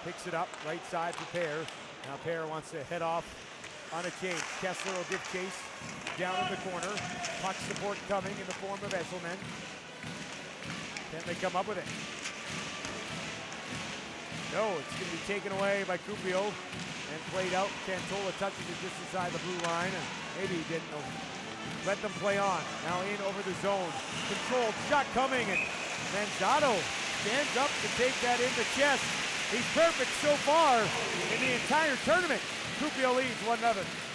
picks it up, right side for Payer. Now Payer wants to head off on a change. Kessler will give chase down in the corner. Puck support coming in the form of Eshelman. Can they come up with it? No, it's going to be taken away by Kuopio and played out. Cantola touches it just inside the blue line, and maybe he didn't. Let them play on. Now in over the zone. Controlled shot coming, and Manzato stands up to take that in the chest. He's perfect so far in the entire tournament. Kuopio leads 1 0.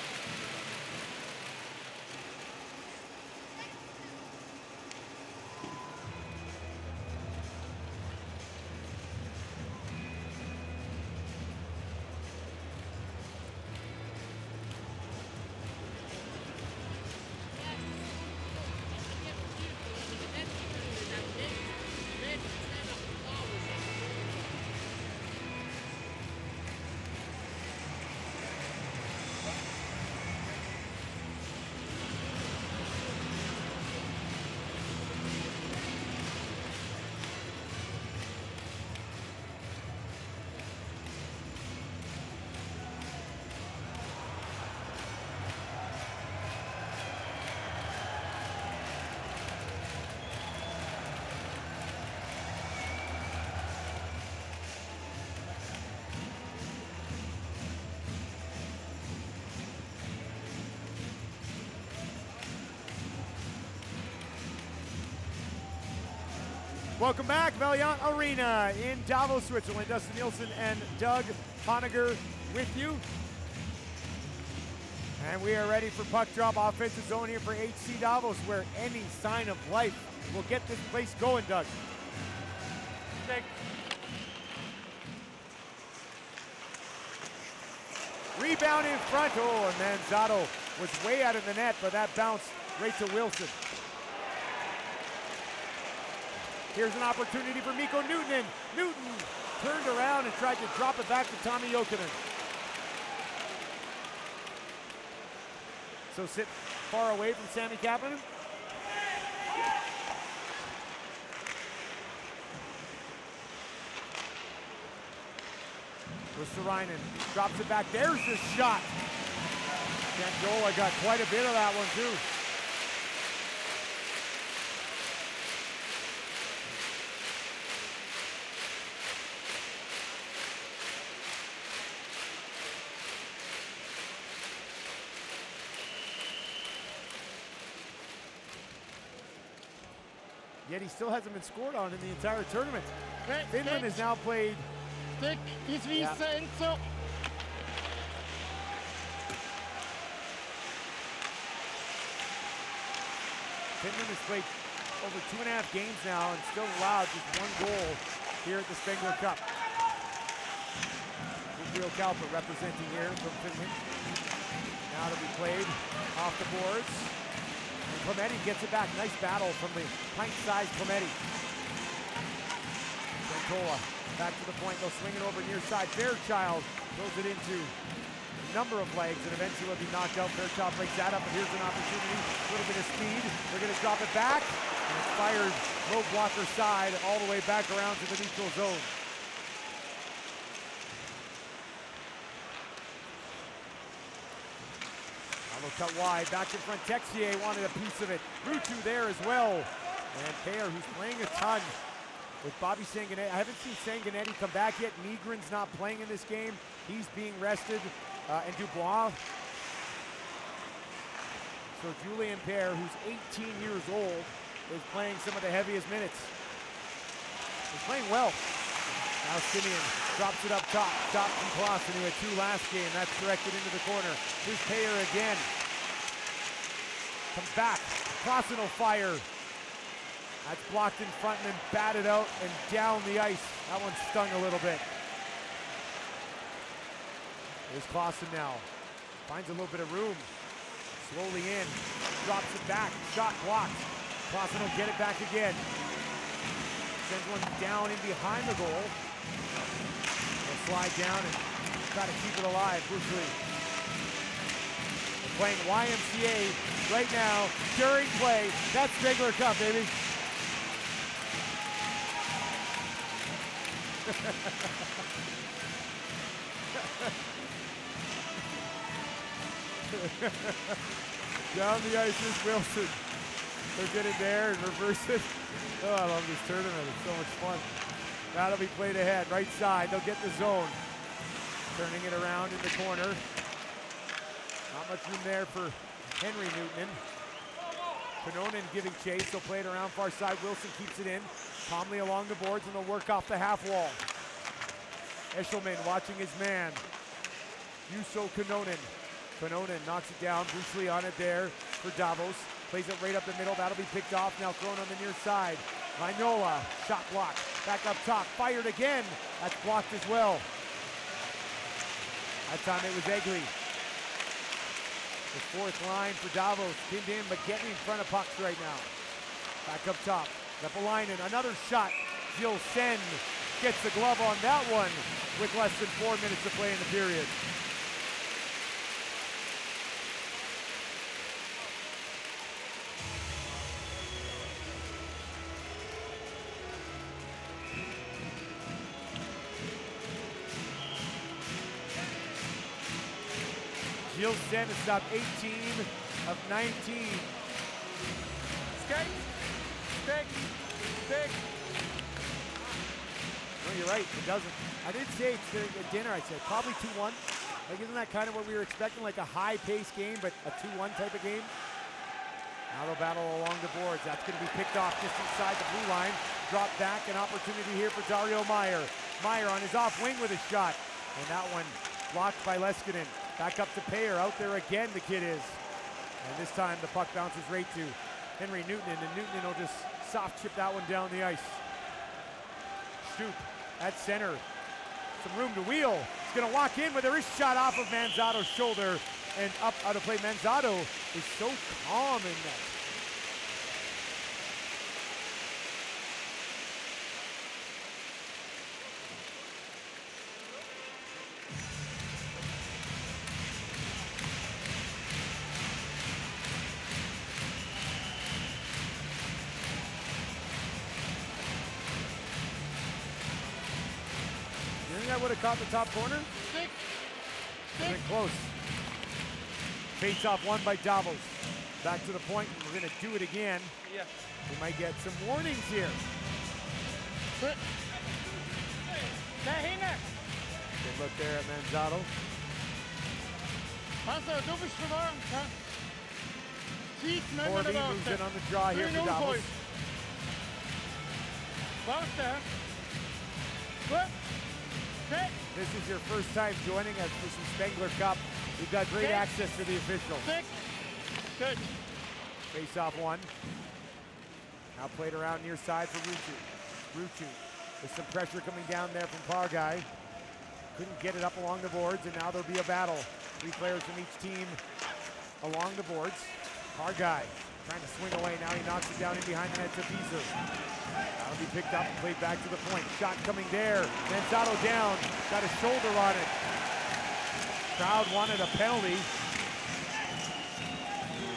Welcome back, Vaillant Arena in Davos, Switzerland. Dustin Nielsen and Doug Honegger with you. And we are ready for puck drop offensive zone here for HC Davos, where any sign of life will get this place going, Doug. Rebound in front. Oh, and Manzato was way out of the net, but that bounced right to Wilson. Here's an opportunity for Miko Newton, and Newton turned around and tried to drop it back to Tommy Jokinen. So sit far away from Sami Kapanen. Ristolainen drops it back. There's the shot. Candola got quite a bit of that one too. Yet he still hasn't been scored on in the entire tournament. Finland has now played Check. Is Ja. Visa Enzo. Finland has played over two and a half games now and still allowed just one goal here at the Spengler Cup. Gabriel Kalpa representing here from Finland. Now to be played off the boards. Clemente gets it back. Nice battle from the pint-sized Clemente. Santola back to the point. They'll swing it over near side. Fairchild throws it into a number of legs and eventually will be knocked out. Fairchild breaks that up, but here's an opportunity. A little bit of speed. They're going to drop it back. And it's fired low blocker side all the way back around to the neutral zone. Cut wide, back in front. Texier wanted a piece of it. Ruutu there as well. And Payer, who's playing a ton with Bobby Sanguinetti. I haven't seen Sanguinetti come back yet. Nygren's not playing in this game. He's being rested. Uh, and Dubois. So Julian Payer, who's 18 years old, is playing some of the heaviest minutes. He's playing well. Now Simeon drops it up top. Stop from Clausen, who had two last game. That's directed into the corner. Here's Payer again. Comes back. Clausen will fire. That's blocked in front and then batted out and down the ice. That one stung a little bit. Here's Clausen now. Finds a little bit of room. Slowly in. Drops it back. Shot blocked. Clausen will get it back again. Sends one down in behind the goal. He'll slide down and try to keep it alive. Bruce Lee. They're playing YMCA right now during play. That's Spengler Cup, baby. (laughs) Down the ice is Wilson. They'll get it there and reverse it. Oh, I love this tournament. It's so much fun. That'll be played ahead. Right side. They'll get the zone. Turning it around in the corner. Much room there for Henry Newton. Panonin giving chase. They'll play it around far side. Wilson keeps it in. Calmly along the boards and they'll work off the half wall. Eshelman watching his man. Juuso Kanonen. Kanonen knocks it down. Bruce Lee on it there for Davos. Plays it right up the middle. That'll be picked off. Now thrown on the near side. Vainola, shot blocked. Back up top. Fired again. That's blocked as well. That time it was Egli. The fourth line for Davos. Pinned in, but getting in front of pucks right now. Back up top. Lappalainen, another shot. Gilles Senn gets the glove on that one with less than four minutes to play in the period. Jill up 18 of 19. Skate. Stick. Stick. No, you're right. It doesn't. I did say it's at dinner. I said probably 2-1. Like, isn't that kind of what we were expecting? Like a high-paced game, but a 2-1 type of game. Now they'll battle along the boards. That's going to be picked off just inside the blue line. Drop back, an opportunity here for Dario Meyer. Meyer on his off wing with a shot, and that one blocked by Leskinen. Back up to Payer. Out there again, the kid is. And this time the puck bounces right to Henry Newton, and Newton will just soft chip that one down the ice. Shoot at center. Some room to wheel. He's going to walk in with a wrist shot off of Manzato's shoulder and up out of play. Manzato is so calm in that. You think I would have caught the top corner? Stick. Been close. Face off one by Davos. Back to the point. and We're going to do it again. Yeah. We might get some warnings here. Good look there at Manzato. Altså, du bist verloren. Ja. Sieht man Corvi moves in on the draw here for Davos. Wacht hè. This is your first time joining us for some Spengler Cup. We've got great access to the officials. Stick. Good. Face off one. Now played around near side for Ruchu. Ruchu with some pressure coming down there from Parguy. Couldn't get it up along the boards, and now there'll be a battle. Three players from each team along the boards. Parguy trying to swing away. Now he knocks it down in behind the net to Wieser. That'll be picked up and played back to the point. Shot coming there. Manzato down. Got a shoulder on it. Crowd wanted a penalty.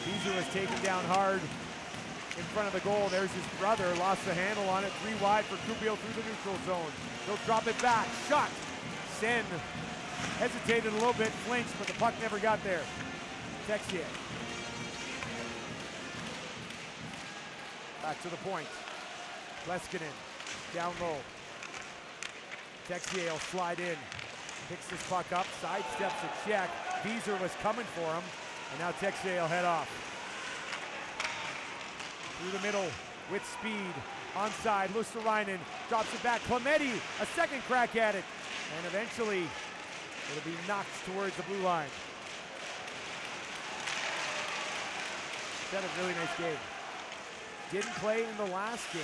Wieser was taken down hard in front of the goal. There's his brother, lost the handle on it. Three wide for Kuopio through the neutral zone. He'll drop it back. Shot. Senn hesitated a little bit, flinched, but the puck never got there. Texier. Back to the point. Leskinen down low. Texier will slide in. Picks this puck up, sidesteps a check. Wieser was coming for him, and now Texier will head off through the middle with speed. Onside, Luostarinen drops it back. Clemente, a second crack at it. And eventually, it'll be knocked towards the blue line. Had a really nice game. Didn't play in the last game.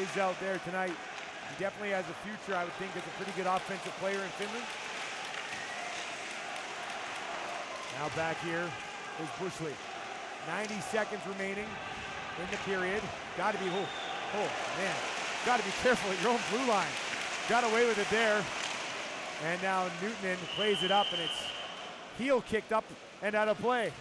Is out there tonight. He definitely has a future, I would think, as a pretty good offensive player in Finland. Now back here is Bushley. 90 seconds remaining in the period. Got to be, oh, oh man, got to be careful at your own blue line. Got away with it there. And now Newton plays it up, and it's heel kicked up and out of play.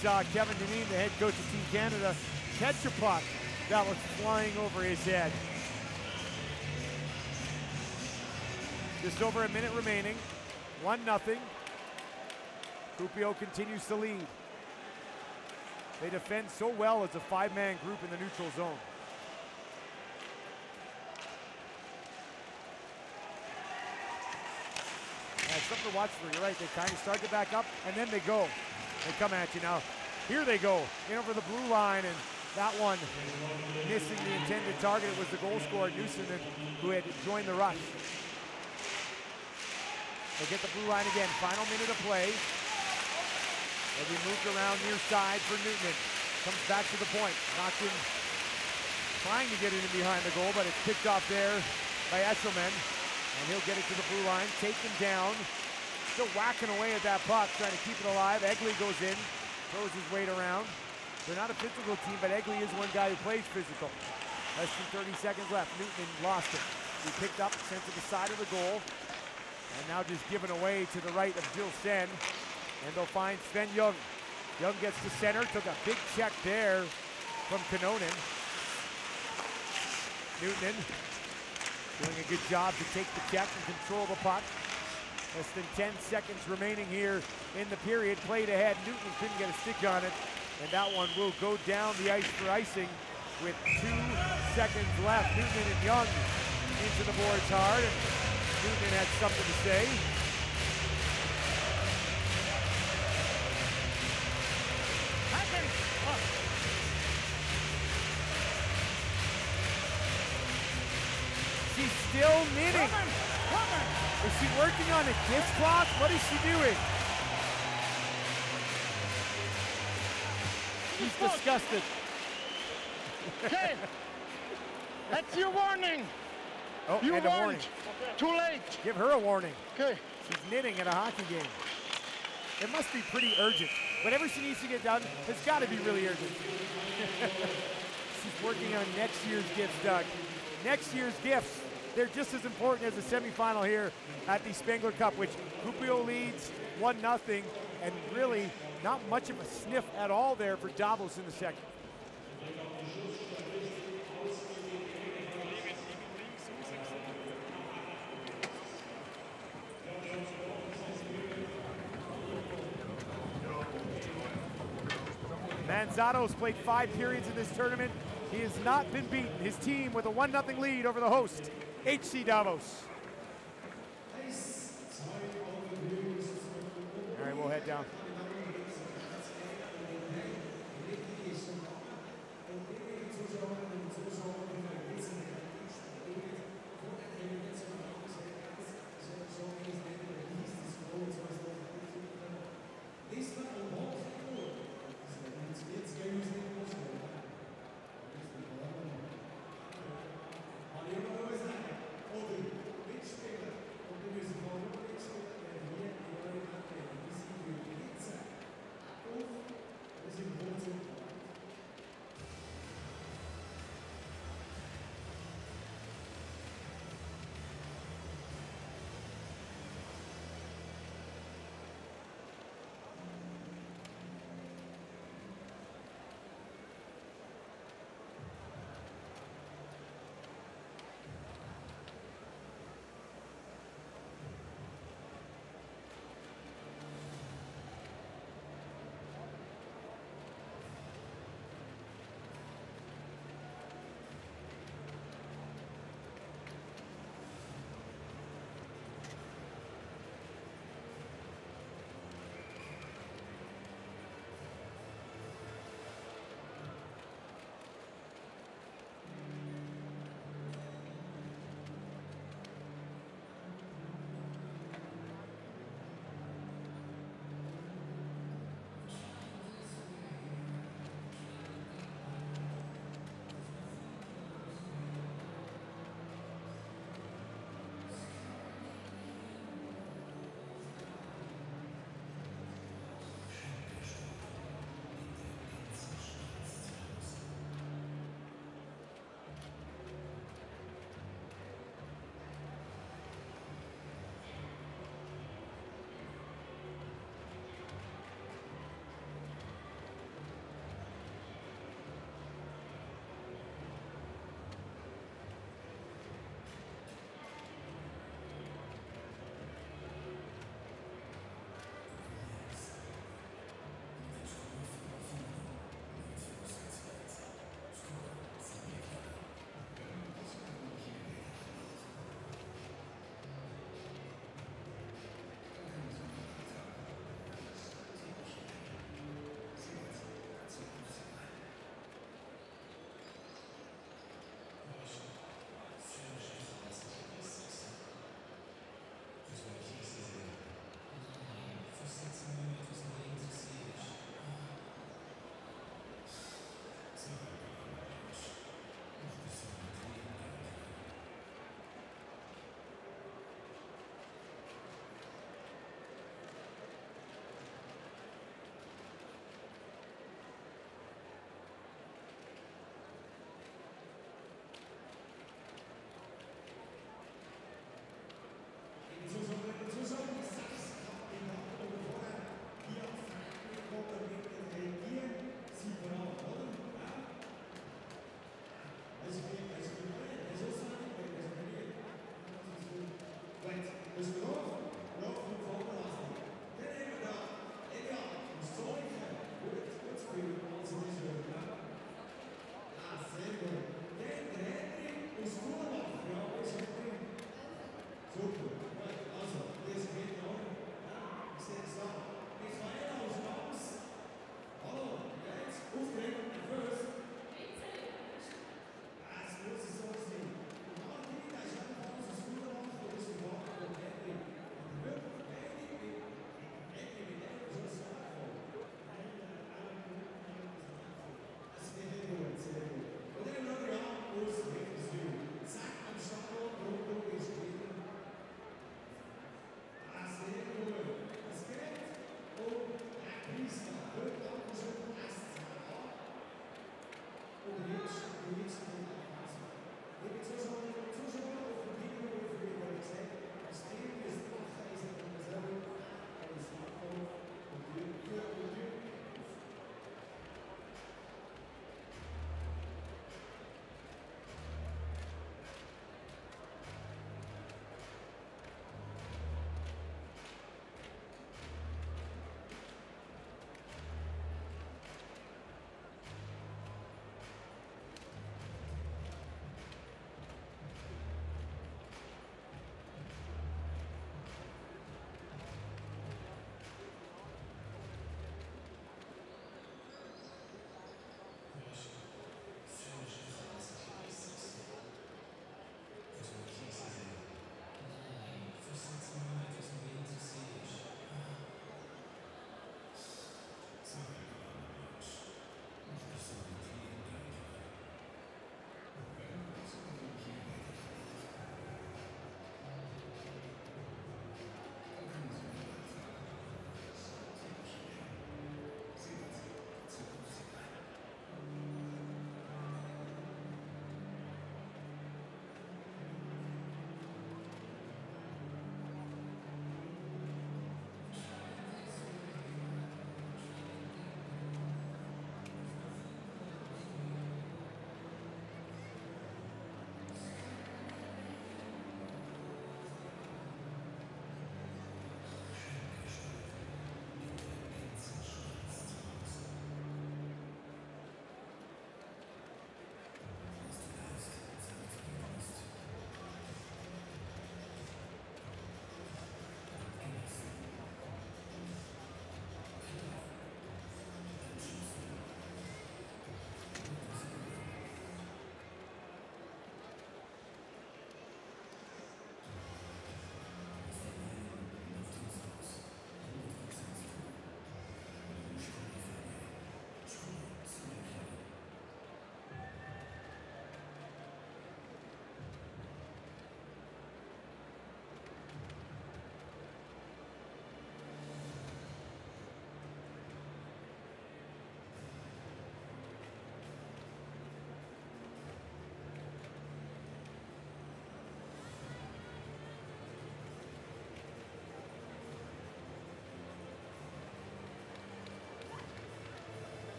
Saw Kevin Dineen, the head coach of Team Canada, catch a puck that was flying over his head. Just over a minute remaining. 1 nothing. Kuopio continues to lead. They defend so well as a five-man group in the neutral zone. It's something to watch for. You're right. They kind of start to back up, and then they go. They come at you now. Here they go, in over the blue line, and that one missing the intended target. It was the goal scorer, Newson, who had joined the rush. They get the blue line again. Final minute of play. They'll be moved around near side for Newton. Comes back to the point. Knocked in, trying to get it in behind the goal, but it's picked off there by Eshelman. And he'll get it to the blue line, take him down. Still whacking away at that puck, trying to keep it alive. Egli goes in, throws his weight around. They're not a physical team, but Egli is one guy who plays physical. Less than 30 seconds left. Newton lost it. He picked up, sent to the side of the goal. And now just given away to the right of Gilles Senn. And they'll find Sven Jung. Jung gets to center, took a big check there from Kanonen. Newton doing a good job to take the check and control the puck. Less than 10 seconds remaining here in the period. Played ahead. Newton couldn't get a stick on it. And that one will go down the ice for icing with two seconds left. Newton and Jung into the boards hard. And Newton had something to say. She's still knitting. Is she working on a dishcloth? What is she doing? She's disgusted. Okay. That's your warning. Oh, You a warning. too late. Give her a warning. Okay. She's knitting at a hockey game. It must be pretty urgent. Whatever she needs to get done has got to be really urgent. (laughs) She's working on next year's gifts, Doug. Next year's gifts, they're just as important as the semifinal here at the Spengler Cup, which Kuopio leads 1 0, and really not much of a sniff at all there for Davos in the second. Manzato's played five periods in this tournament. He has not been beaten. His team with a 1 0 lead over the host, HC Davos. All right, we'll head down.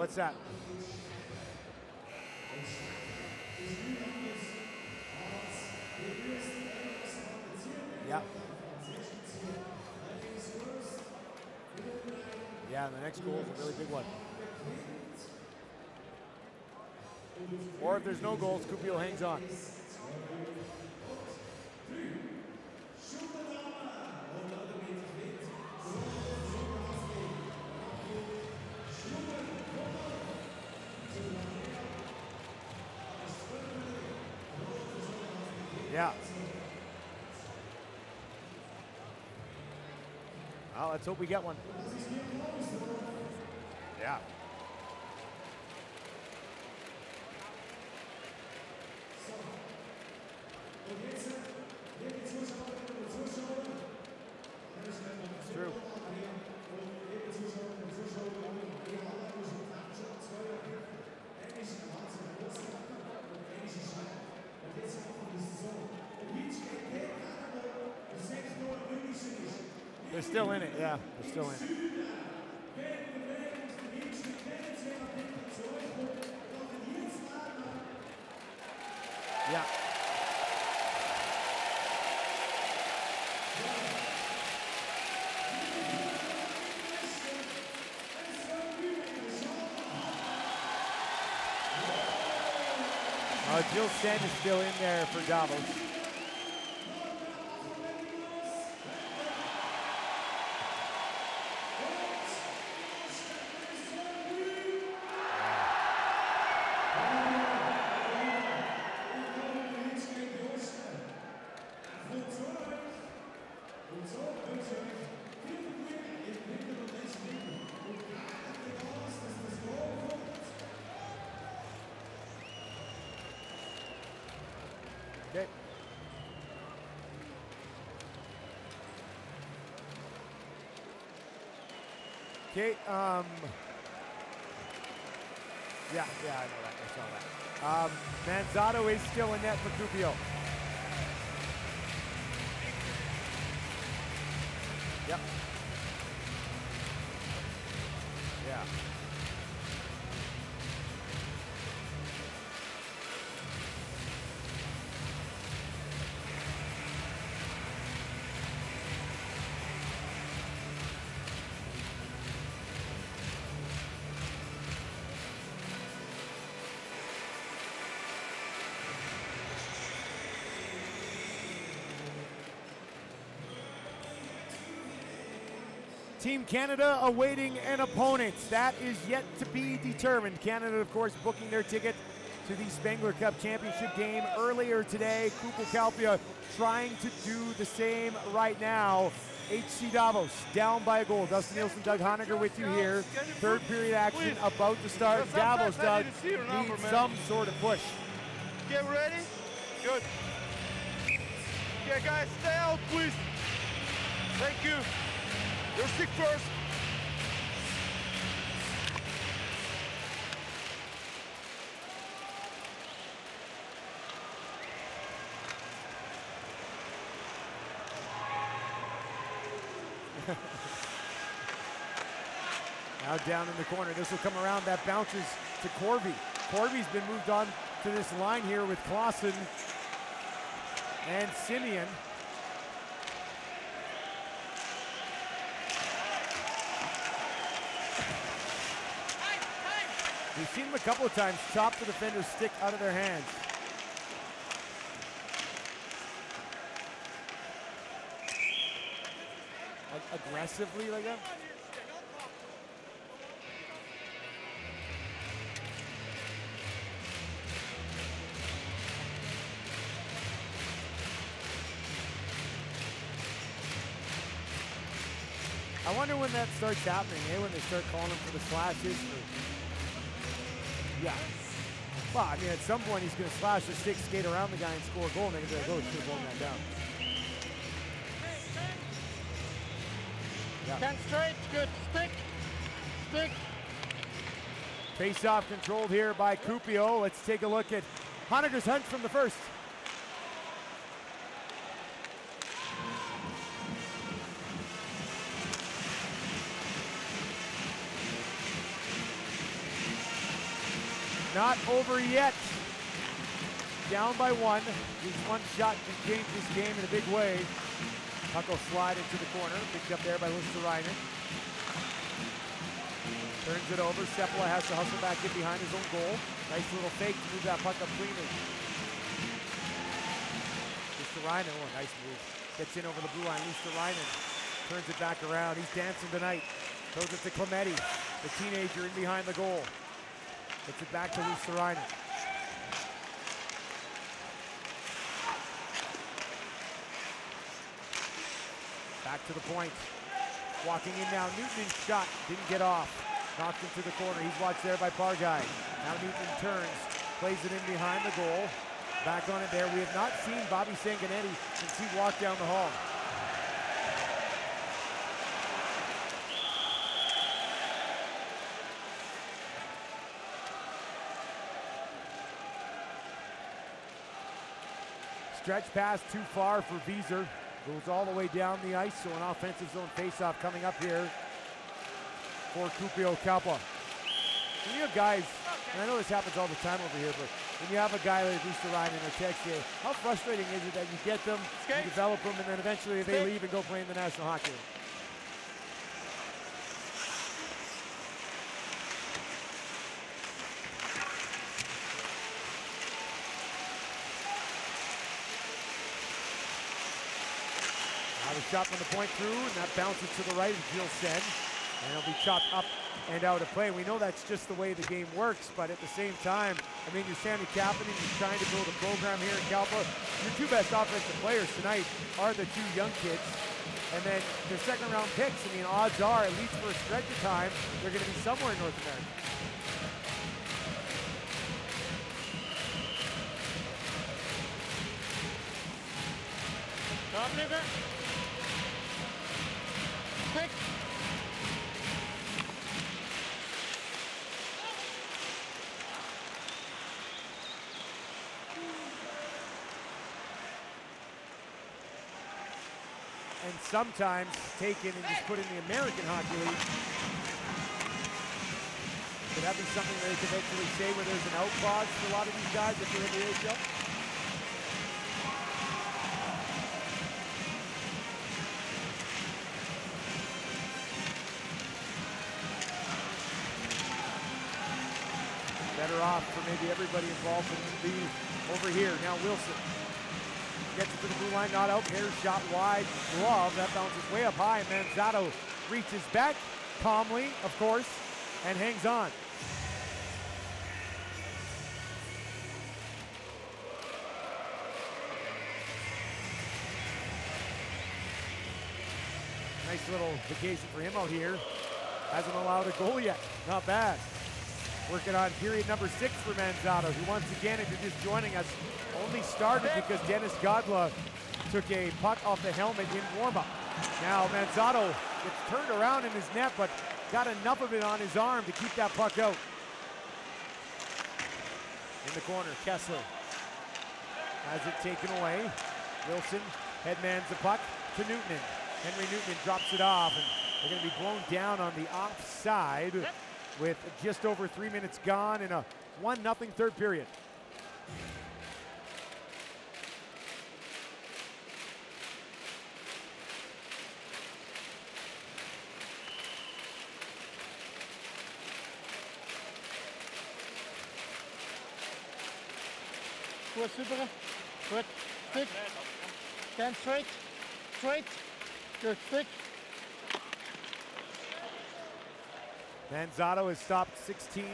What's that? Yeah. Yeah, the next goal is a really big one. Or if there's no goals, Kuopio hangs on. Let's hope we get one. Yeah. It's true. They're still in it, yeah. They're still in it. Yeah. Uh, Gilles Senn is still in there for Davos. Okay. Okay, um, yeah, yeah, I know that, I saw that. Manzato is still in net for Kuopio. Team Canada awaiting an opponent. That is yet to be determined. Canada, of course, booking their ticket to the Spengler Cup Championship game earlier today. Kuopio Kalpa trying to do the same right now. HC Davos down by a goal. Dustin Nielsen, Doug Honegger with you here. Third period action about to start. Davos, Doug, needs some sort of push. Get ready. Good. Okay, guys, stay out, please. Thank you. You're sick first. (laughs) Now down in the corner. This will come around. That bounces to Corvi. Corvi's been moved on to this line here with Clausen and Simion. We've seen them a couple of times chop the defender's stick out of their hands. Ag- aggressively like that? I wonder when that starts happening, eh? When they start calling him for the slashes. Or... Yeah. Well, I mean, at some point he's going to slash the stick, skate around the guy, and score a goal, and they're oh, going to oh, should have blown that down. Yeah. Stand straight, good. Stick, stick. Face off controlled here by Kuopio. Let's take a look at Honegger's hunt from the first. Over yet. Down by one. This one shot can change this game in a big way. Puck will slide into the corner. Picked up there by Luostarinen. Turns it over. Sepala has to hustle back in behind his own goal. Nice little fake to move that puck up cleanly. Luostarinen, oh, nice move. Gets in over the blue line. Luostarinen turns it back around. He's dancing tonight. Throws it to Clemente, the teenager in behind the goal. Gets it back to Luostarinen. Back to the point. Walking in now. Newton's shot didn't get off. Knocked into the corner. He's watched there by Parguy. Now Newton turns, plays it in behind the goal. Back on it there. We have not seen Bobby Sanguinetti since he walked down the hall. Stretch pass too far for Wieser. Goes all the way down the ice, so an offensive zone faceoff coming up here for Kuopio Kalpa. When you have guys, and I know this happens all the time over here, but when you have a guy like Ryan or Texier, how frustrating is it that you get them, you develop them, and then eventually they leave and go play in the National Hockey League? Shot from the point through, and that bounces to the right of Gilles Senn. And it'll be chopped up and out of play. We know that's just the way the game works, but at the same time, I mean, you're Sami Kapanen, you're trying to build a program here in Kalpa. Your two best offensive players tonight are the two young kids. And then their second round picks, I mean, odds are, at least for a stretch of time, they're going to be somewhere in North America. Sometimes taken and just put in the American Hockey League. Could that be something they could eventually say where there's an out clause for a lot of these guys if they're in the AHL? better off for maybe everybody involved to be over here. Now Wilson gets it to the blue line, not out. Hair shot wide, glove. That bounces way up high. Manzato reaches back calmly, of course, and hangs on. Nice little vacation for him out here. Hasn't allowed a goal yet. Not bad. Working on period number six for Manzato, who once again, if you're just joining us, only started because Denis Godla took a puck off the helmet in warm-up. Now Manzato gets turned around in his net, but got enough of it on his arm to keep that puck out. In the corner, Kessler has it taken away. Wilson headmans the puck to Newton. Henry Newton drops it off, and they're going to be blown down on the offside. Yep with just over three minutes gone in a 1 0 third period. Goed, super. Goed. Stick. Stand straight. Straight. Good. Stick. Manzato has stopped 16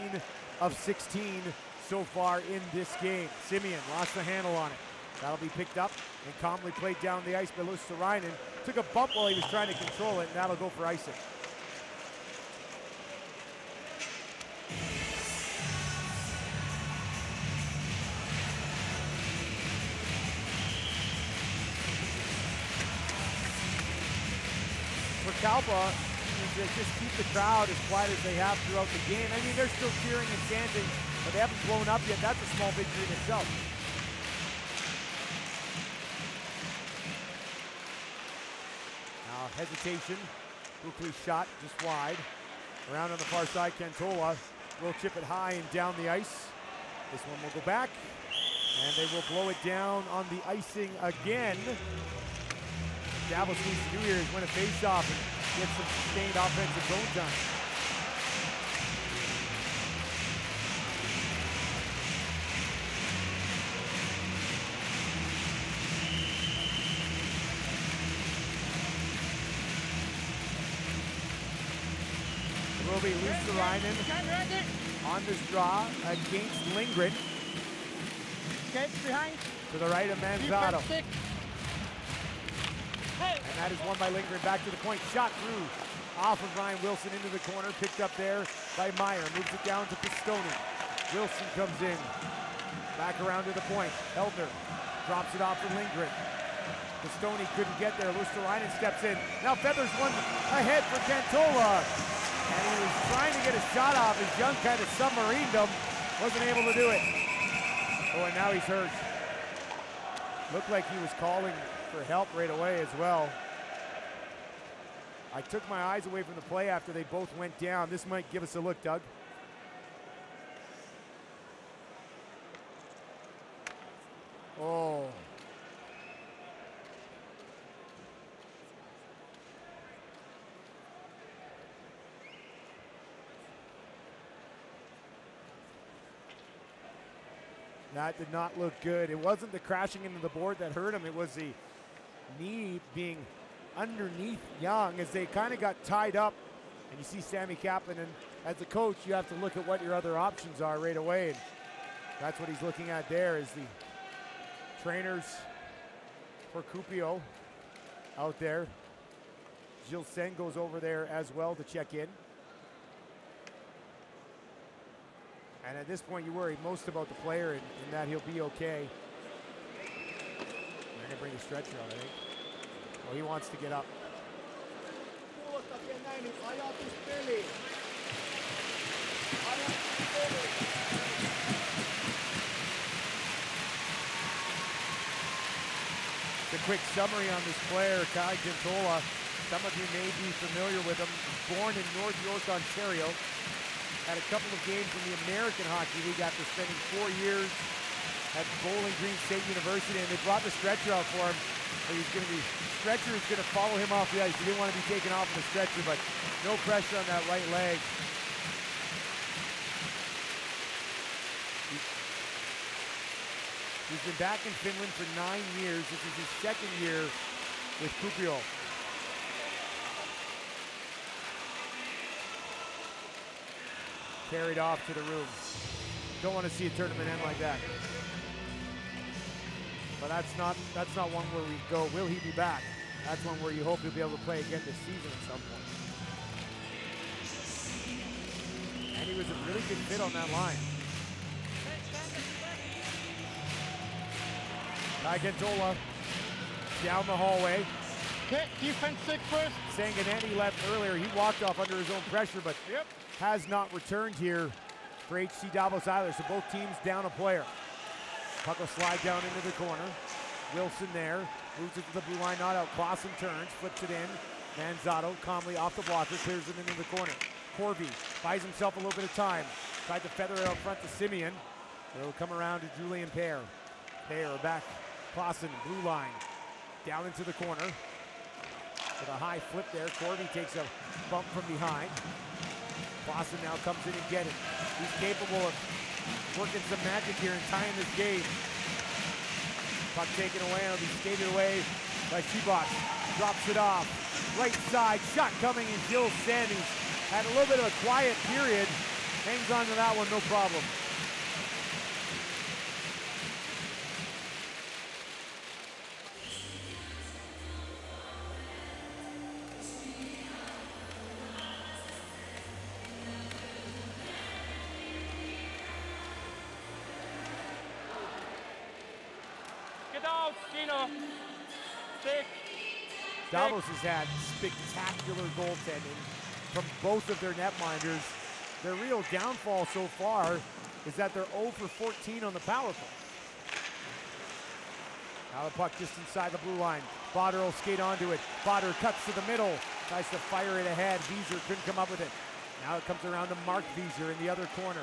of 16 so far in this game. Simion lost the handle on it. That'll be picked up and calmly played down the ice by Luostarinen. Took a bump while he was trying to control it, and that'll go for icing. For just keep the crowd as quiet as they have throughout the game. I mean, they're still cheering and chanting, but they haven't blown up yet. That's a small victory in itself. Now hesitation, quickly shot just wide. Around on the far side, Kantola will chip it high and down the ice. This one will go back, and they will blow it down on the icing again. Davos needs to do here is win a face-off get some sustained offensive zone time. It will be Luostarinen Get on this draw against Lindgren Get behind. to the right of Manzato. And that is won by Lindgren. Back to the point. Shot through off of Ryan Wilson into the corner. Picked up there by Meyer. Moves it down to Pistone. Wilson comes in. Back around to the point. Heldner drops it off to Lindgren. Pistone couldn't get there. Luostarinen steps in. Now Feathers one ahead for Kantola. And he was trying to get a shot off. His young kind of submarined him. Wasn't able to do it. Oh, and now he's hurt. Looked like he was calling for help right away as well. I took my eyes away from the play after they both went down. This might give us a look, Doug. Oh. That did not look good. It wasn't the crashing into the board that hurt him. It was the knee being underneath Jung as they kind of got tied up. And you see Sami Kapanen, and as a coach, you have to look at what your other options are right away. And that's what he's looking at there is the trainers for Kuopio out there. Gilles Senn goes over there as well to check in. And at this point, you worry most about the player and, and that he'll be okay. Bring a stretcher out, I think. Well, he wants to get up. The quick summary on this player, Kai Kantola. Some of you may be familiar with him. Born in North York, Ontario. Had a couple of games in the American Hockey League after spending four years at Bowling Green State University, and they brought the stretcher out for him. He's going to be stretcher is going to follow him off the ice. He didn't want to be taken off in the stretcher, but no pressure on that right leg. He's been back in Finland for nine years. This is his second year with Kuopio. Carried off to the room. Don't want to see a tournament end like that. But that's not that's not one where we go, will he be back? That's one where you hope he'll be able to play again this season at some point. And he was a really good fit on that line. Kai Kantola down the hallway. Okay, defense six first. Sanguinetti left earlier. He walked off under his own pressure, but Yep. has not returned here for HC Davos either. So both teams down a player. Puck will slide down into the corner. Wilson there. Moves it to the blue line, not out. Clausen turns, flips it in. Manzato calmly off the blocker, clears it into the corner. Corvi buys himself a little bit of time. Tried to feather it out front to Simion. It'll come around to Julian Pear. Pear back. Clausen, blue line. Down into the corner. With a high flip there. Corvi takes a bump from behind. Clausen now comes in and gets it. He's capable of working some magic here and tying this game. Puck taken away, it'll be skated away by Shibot. Drops it off. Right side, shot coming, and Jill Sandys had a little bit of a quiet period. Hangs on to that one, no problem. Davos has had spectacular goaltending from both of their netminders. Their real downfall so far is that they're 0 for 14 on the power play. Now the puck just inside the blue line. Botter will skate onto it. Botter cuts to the middle. Tries to fire it ahead. Wieser couldn't come up with it. Now it comes around to Marc Wieser in the other corner.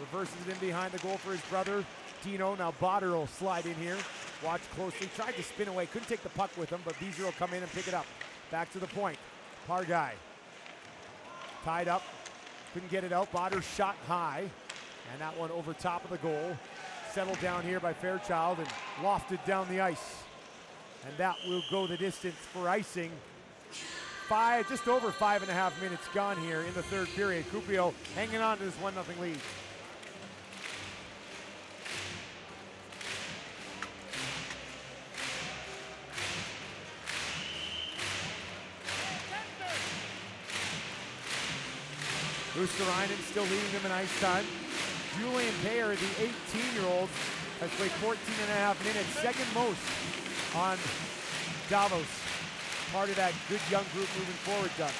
Reverses it in behind the goal for his brother, Dino. Now Botter will slide in here. Watch closely. Tried to spin away. Couldn't take the puck with him, but Wieser will come in and pick it up. Back to the point. Parguy. Tied up. Couldn't get it out. Botter shot high. And that one over top of the goal. Settled down here by Fairchild and lofted down the ice. And that will go the distance for icing. Five, just over five and a half minutes gone here in the third period. Kuopio hanging on to this 1 0 lead. Luostarinen still leading them in ice time. Julian Payer, the 18-year-old, has played 14 and a half minutes, second most on Davos. Part of that good young group moving forward, Doug.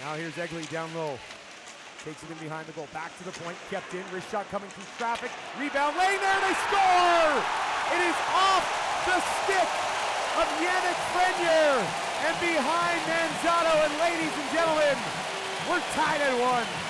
Now here's Egli down low. Takes it in behind the goal. Back to the point, kept in. Wrist shot coming through traffic. Rebound lane there, they score! It is off the stick of Yannick Frehner and behind Manzato. And ladies and gentlemen, we're tied at one.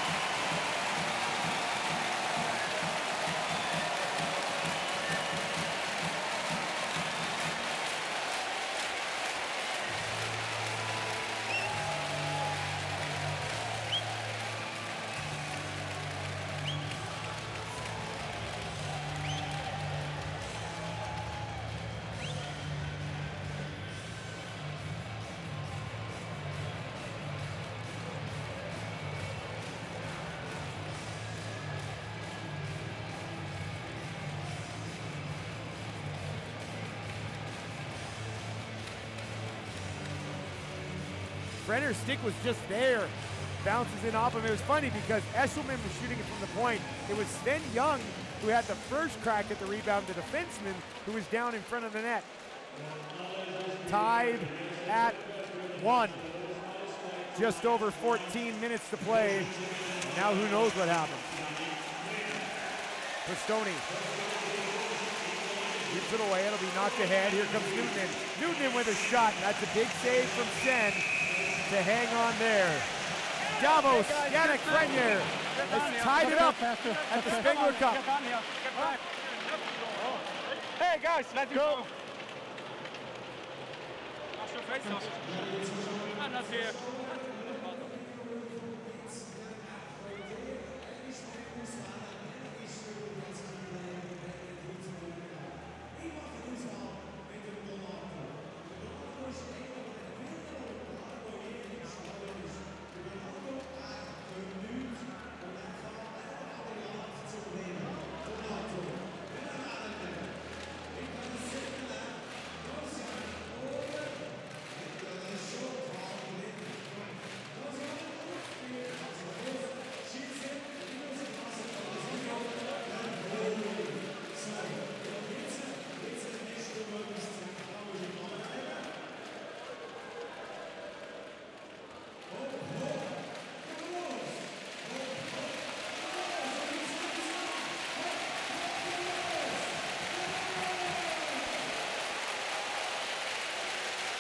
Brenner's stick was just there. Bounces in off him. It was funny because Eshelman was shooting it from the point. It was Sven Jung who had the first crack at the rebound, the defenseman who was down in front of the net. Tied at one. Just over 14 minutes to play. Now who knows what happens. Pistone Gets it away. It'll be knocked ahead. Here comes Newton. Newton with a shot. That's a big save from Senn to hang on there. Davos, Yannick Frehner has tied it up at the Spengler Cup. Hey guys, let's go.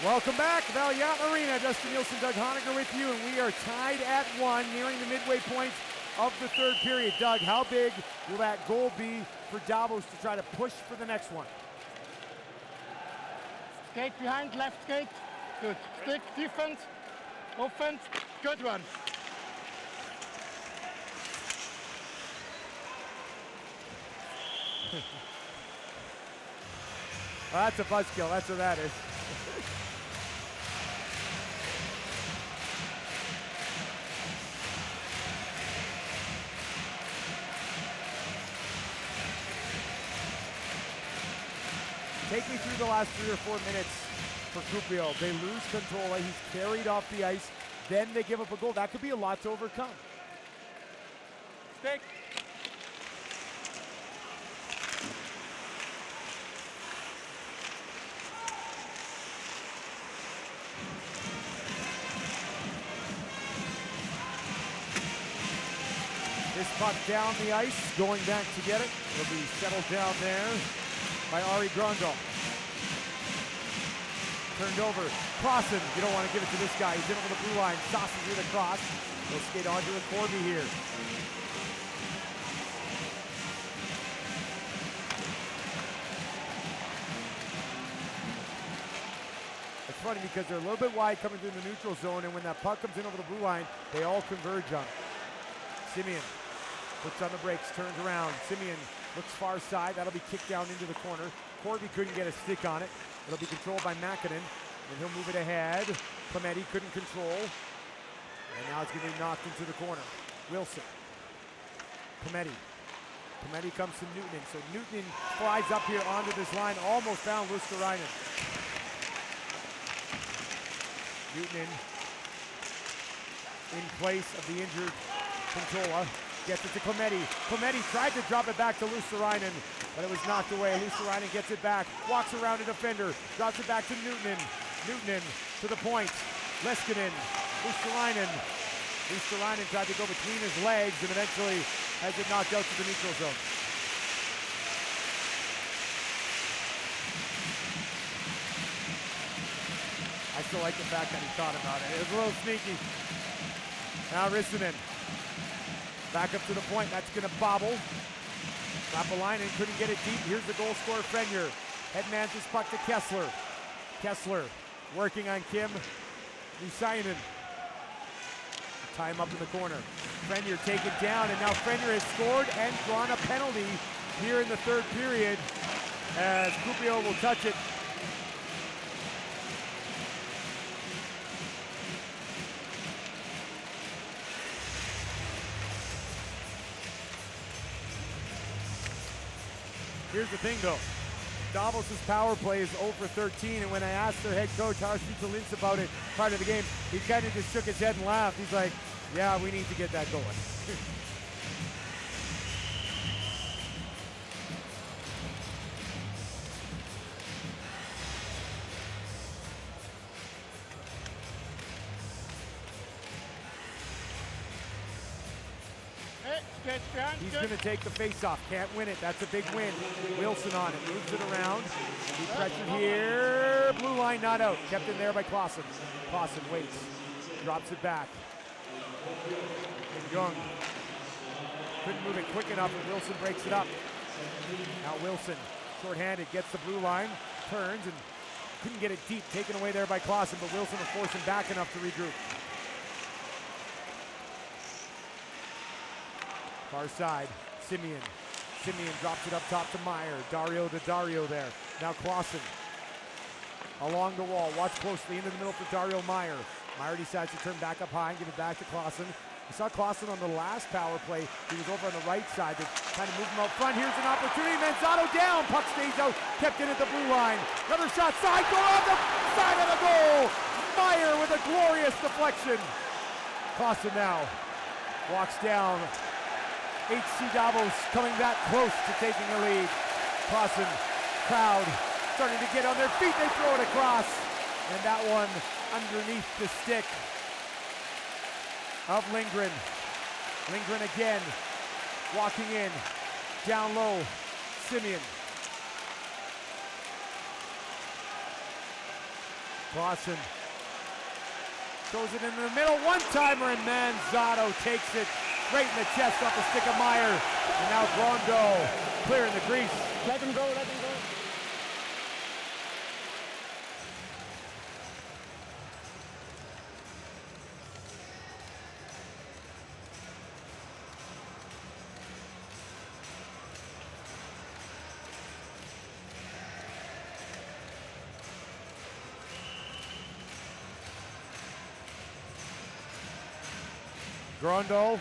Welcome back, Vaillant Arena. Dustin Nielsen, Doug Honegger with you, and we are tied at one, nearing the midway point of the third period. Doug, how big will that goal be for Davos to try to push for the next one? Skate behind, left skate. Good. Stick, defense, offense. Good one. (laughs) Well, that's a buzzkill. That's what that is. Take me through the last three or four minutes for Kuopio. They lose control. He's carried off the ice. Then they give up a goal. That could be a lot to overcome. Stick. This puck down the ice, going back to get it. It'll be settled down there by Ari Grondal. Turned over. Crossing. You don't want to give it to this guy. He's in over the blue line. Sauces with a cross. He'll skate onto the Corvi here. It's funny because they're a little bit wide coming through the neutral zone, and when that puck comes in over the blue line, they all converge on. Simion puts on the brakes, turns around. Simion looks far side. That'll be kicked down into the corner. Corvi couldn't get a stick on it. It'll be controlled by Mackinnon. and he'll move it ahead. Clemente couldn't control. And now it's going to be knocked into the corner. Wilson. Clemente. Clemente comes to Newton. So Newton flies up here onto this line, almost found Luostarinen. Newton in place of the injured Kantola. Gets it to Clemente. Clemente tried to drop it back to Luostarinen, but it was knocked away. Luostarinen gets it back, walks around a defender, drops it back to Newton. Newton to the point. Leskinen, Luostarinen. Luostarinen tried to go between his legs and eventually has it knocked out to the neutral zone. I still like the fact that he thought about it. It was a little sneaky. Now Rissanen. Back up to the point. That's going to bobble. Lappalainen couldn't get it deep. Here's the goal scorer, Frehner. Headmans his puck to Kessler. Kessler working on Kim Nousiainen. Tie him up in the corner. Frehner take it down, and now Frehner has scored and drawn a penalty here in the third period as Kuopio will touch it. Here's the thing though. Davos' power play is 0 for 13, and when I asked their head coach, Harsh Lintz, about it prior to the game, he kind of just shook his head and laughed. He's like, yeah, we need to get that going. (laughs) going to take the face-off. Can't win it. That's a big win. Wilson on it. Moves it around. He pressured here. Blue line not out. Kept in there by Clausen. Clausen waits. Drops it back. Jung. Couldn't move it quick enough, and Wilson breaks it up. Now Wilson, short-handed, gets the blue line, turns, and couldn't get it deep. Taken away there by Clausen, but Wilson will force him back enough to regroup. Far side, Simion. Simion drops it up top to Meyer. Dario to Dario there. Now Clausen. Along the wall. Watch closely into the middle for Dario Meyer. Meyer decides to turn back up high and give it back to Clausen. We saw Clausen on the last power play. He was over on the right side to kind of move him out front. Here's an opportunity. Manzato down. Puck stays out. Kept in at the blue line. Another shot. Side goal on the side of the goal. Meyer with a glorious deflection. Clausen now walks down HC Davos coming that close to taking the lead. Clausen, crowd starting to get on their feet. They throw it across. And that one underneath the stick of Lindgren. Lindgren again, walking in, down low, Simion. Clausen throws it in the middle, one-timer, and Manzato takes it Right in the chest off the stick of Meyer. And now Grondo clearing the crease. Let him go, let him go. Grondo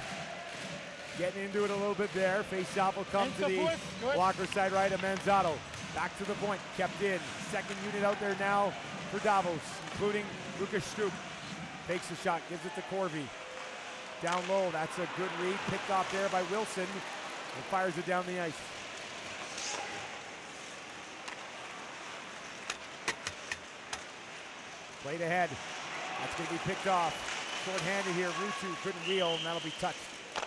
Getting into it a little bit there. Face off will come to the blocker side right of Manzato. Back to the point, kept in. Second unit out there now for Davos, including Lukas Stoop. Takes the shot, gives it to Corvi. Down low, that's a good read. Picked off there by Wilson and fires it down the ice. Played ahead. That's going to be picked off. Short-handed here. Ruutu couldn't wheel, and that'll be touched.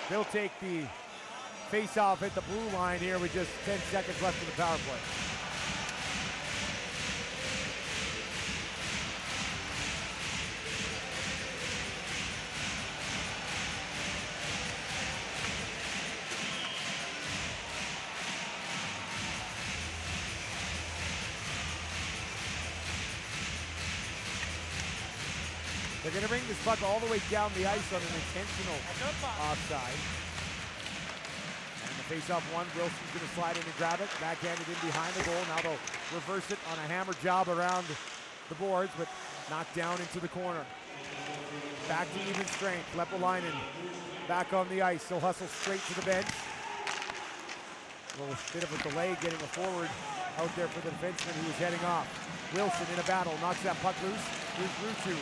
They'll take the face-off at the blue line here with just 10 seconds left in the power play. Puck all the way down the ice on an intentional offside. And the face-off one, Wilson's going to slide in and grab it. Backhanded in behind the goal. Now they'll reverse it on a hammer job around the boards, but knocked down into the corner. Back to even strength. Lappalainen back on the ice. He'll hustle straight to the bench. A little bit of a delay getting a forward out there for the defenseman who was heading off. Wilson in a battle, knocks that puck loose. Here's Ruutu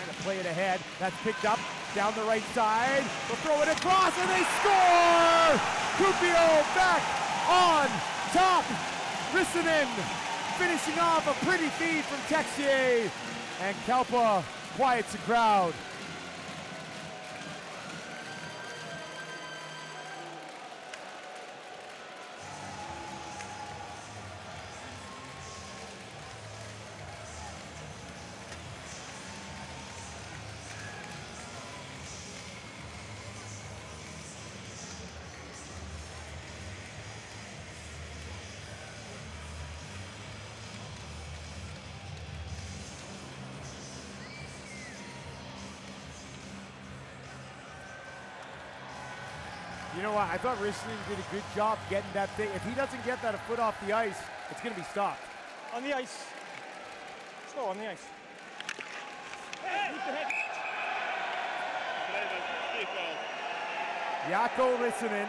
trying to play it ahead. That's picked up down the right side. They'll throw it across and they score! Kuopio back on top. Rissanen finishing off a pretty feed from Texier. And Kalpa quiets the crowd. You know what? I thought Rissanen did a good job getting that thing. If he doesn't get that a foot off the ice, it's going to be stopped. On the ice. Slow on the ice. The Rissanen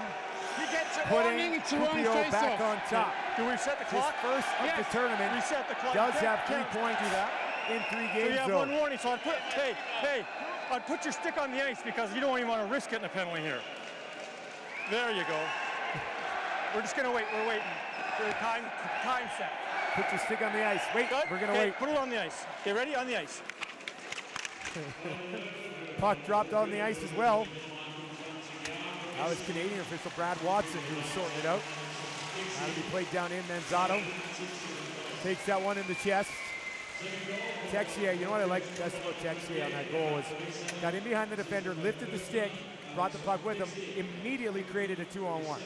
He gets it putting wrong. It's the wrong Kuopio face back off. on top. Do we set the His clock? first of yes. the tournament Reset the clock. does have three points do that. in three games, have though. one warning. So I'd put, hey, hey, I'd put your stick on the ice because you don't even want to risk getting a penalty here. There you go. We're just gonna wait. We're waiting for the time time set. Put your stick on the ice. Wait, Good? we're going to Okay, wait. Put it on the ice. Okay, ready? On the ice. (laughs) Puck dropped on the ice as well. That was Canadian official Brad Watson who was sorting it out. That'll be played down in. Manzato takes that one in the chest. Texier, you know what I like best about Texier on that goal is got in behind the defender, lifted the stick, brought the puck with him, immediately created a two-on-one.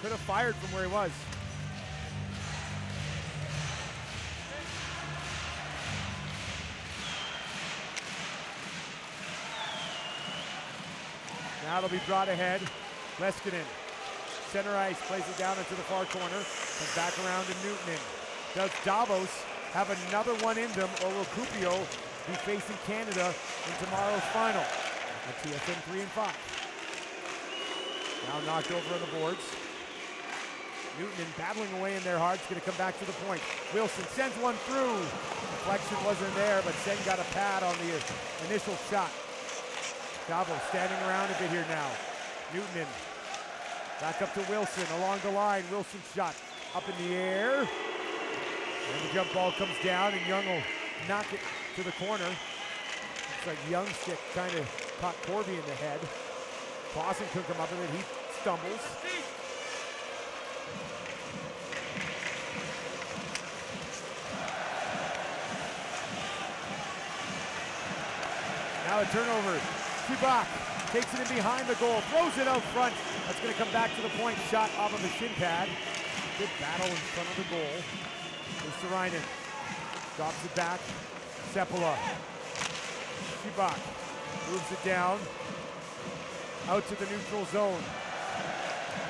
Could have fired from where he was. Now it'll be brought ahead. Leskinen, center ice, plays it down into the far corner, Comes back around to Newton. Does Davos have another one in them, or will Kuopio be facing Canada in tomorrow's final? On TSN 3 and 5. Now knocked over on the boards. Newton battling away in their hearts, going to come back to the point. Wilson sends one through. Deflection wasn't there, but Senn got a pad on the initial shot. Davos standing around a bit here now. Newton back up to Wilson along the line. Wilson shot up in the air. And the jump ball comes down, and Jung will knock it to the corner. Looks like Jung stick kind of caught Corvi in the head. Clausen took him up with it. He stumbles. Now a turnover. Chubak takes it in behind the goal, throws it out front. That's going to come back to the point. Shot off of the shin pad. Good battle in front of the goal. Ristarainen drops it back. Sepula. Chubak moves it down. Out to the neutral zone.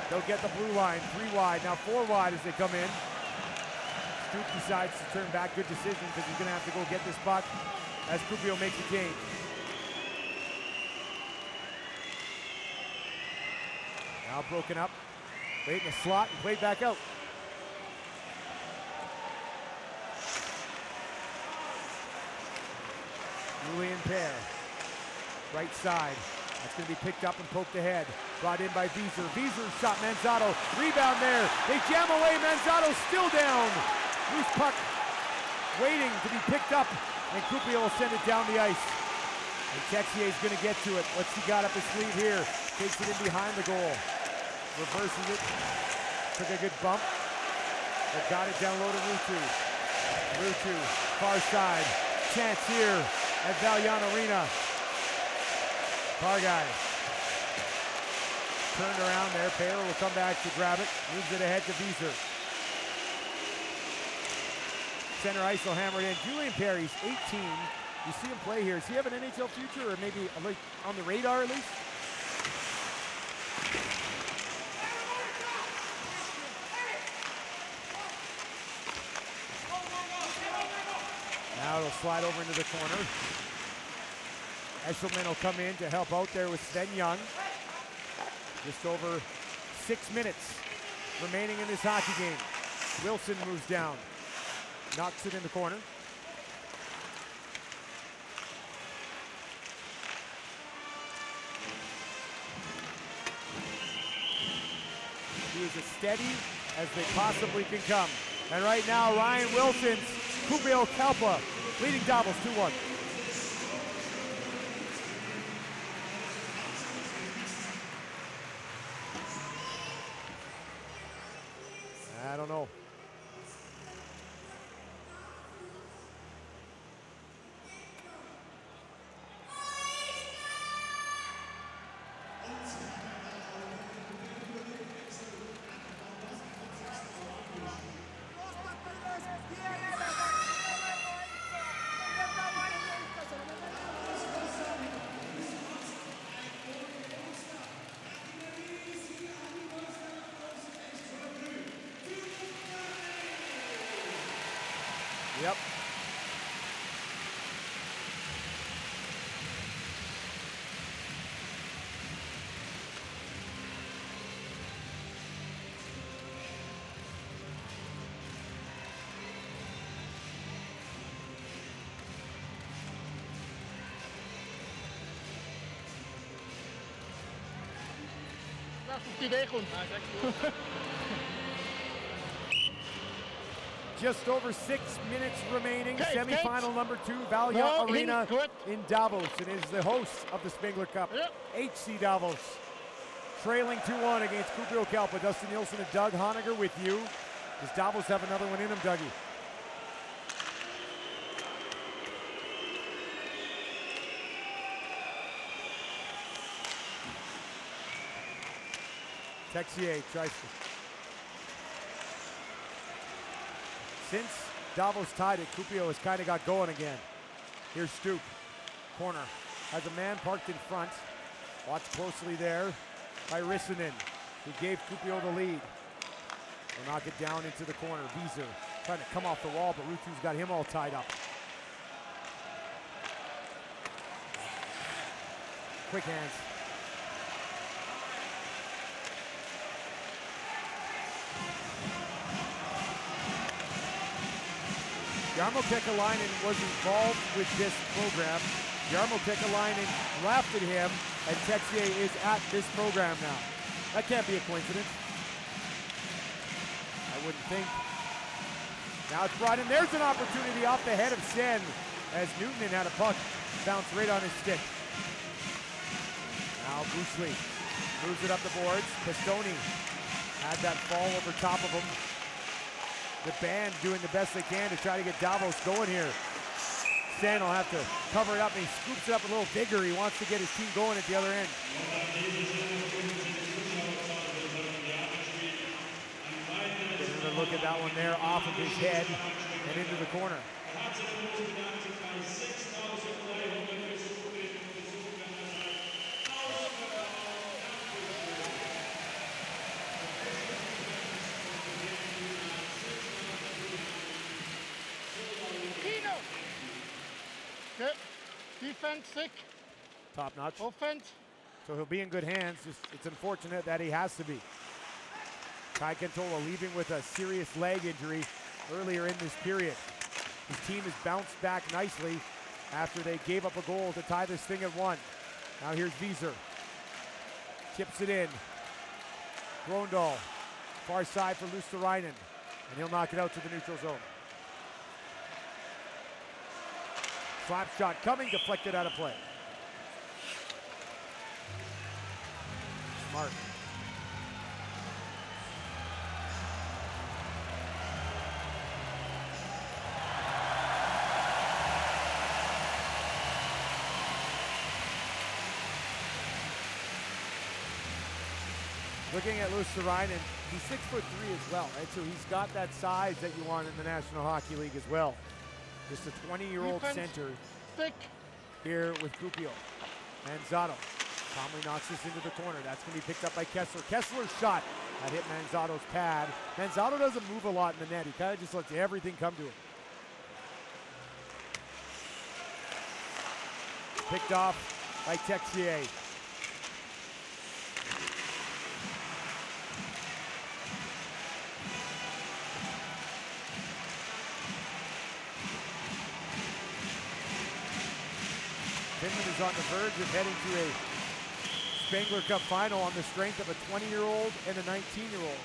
They'll get the blue line. Three wide. Now four wide as they come in. Stoop decides to turn back. Good decision because he's going to have to go get this puck as Kuopio makes a change. Now broken up. Wait in the slot and played back out. Julian. Right side. That's going to be picked up and poked ahead. Brought in by Wieser. Wieser shot Manzato. Rebound there. They jam away. Manzato still down. Loose puck waiting to be picked up. And Kuopio will send it down the ice. And Texier is going to get to it. What's he got up his sleeve here? Takes it in behind the goal. Reverses it. Took a good bump. But got it down low to Ruutu. Ruutu, far side. Chance here at Vaillant Arena. Parguy. Turned around there. Payer will come back to grab it. Moves it ahead to Wieser. center ice will hammer it in. Julian Perry's 18. You see him play here. Does he have an NHL future or maybe on the radar at least? Now it'll slide over into the corner. Eshelman will come in to help out there with Sven Jung. Just over six minutes remaining in this hockey game. Wilson moves down, knocks it in the corner. He is as steady as they possibly can come. And right now, Ryan Wilson's Kuopio Kalpa leading Davos 2-1. Ja, goed idee gewoon. Just over six minutes remaining. Okay, Semifinal okay. number two, Valia No, Arena in Davos. And is the host of the Spengler Cup. Yep. HC Davos. Trailing 2-1 against Kuopio Kalpa. Dustin Nielsen and Doug Honegger with you. Does Davos have another one in him, Dougie? Texier tries to. Since Davos tied it, Kuopio has kind of got going again. Here's Stoop. Corner. Has a man parked in front. Watch closely there by Rissanen, who gave Kuopio the lead. Will knock it down into the corner. Wieser trying to come off the wall, but Ruutu's got him all tied up. Quick hands. Jarmo Kekalainen was involved with this program. Jarmo Kekalainen drafted him, and Texier is at this program now. That can't be a coincidence. I wouldn't think. Now it's brought in. There's an opportunity off the head of Senn as Newton had a puck bounce right on his stick. Now Bruce Lee moves it up the boards. Pestoni had that fall over top of him the band doing the best they can to try to get Davos going here. Stan will have to cover it up, and he scoops it up a little bigger. He wants to get his team going at the other end. Another look at that one there off of his head and into the corner. Kino. Okay. Defense sick. Top notch. Offense. So he'll be in good hands. Just, it's unfortunate that he has to be. Kai Kantola leaving with a serious leg injury earlier in this period. His team has bounced back nicely after they gave up a goal to tie this thing at one. Now here's Vieser. Chips it in. Grondal. Far side for Luostarinen. And he'll knock it out to the neutral zone. Slap shot coming, deflected out of play. Smart. Looking at Luostarinen, he's six foot three as well, right? So he's got that size that you want in the National Hockey League as well. Just a 20-year-old center Stick. here with Kuopio. Manzato calmly knocks this into the corner. That's going to be picked up by Kessler. Kessler's shot that hit Manzato's pad. Manzato doesn't move a lot in the net. He kind of just lets everything come to him. Picked off by Texier. On the verge of heading to a Spengler Cup final on the strength of a 20-year-old and a 19-year-old.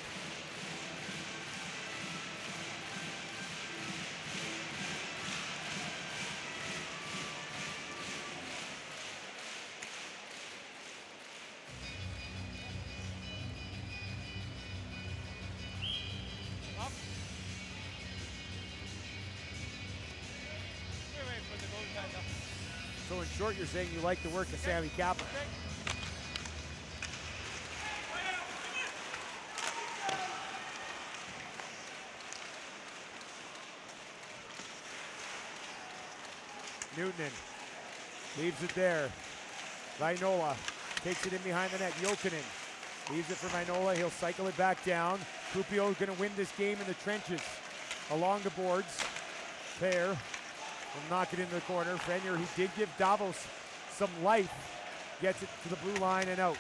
Saying you like the work of Sami Kapanen. Newton leaves it there. Vainola takes it in behind the net. Jokinen leaves it for Vainola. He'll cycle it back down. Kuopio going to win this game in the trenches along the boards. Pair will knock it into the corner. Frehner, who did give Davos some life, gets it to the blue line and out.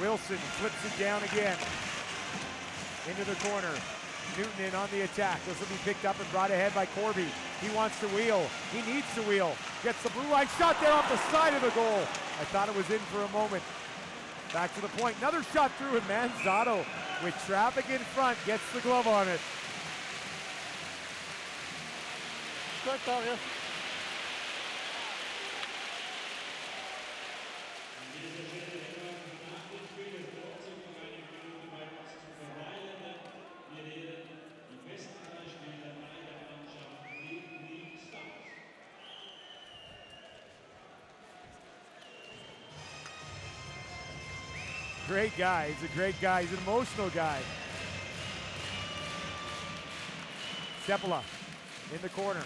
Wilson flips it down again. Into the corner. Newton in on the attack. This will be picked up and brought ahead by Corvi. He wants to wheel. He needs to wheel. Gets the blue line shot there off the side of the goal. I thought it was in for a moment. Back to the point. Another shot through and Manzato with traffic in front gets the glove on it. Good, Darius. Great guy. He's a great guy. He's an emotional guy. Seppala in the corner.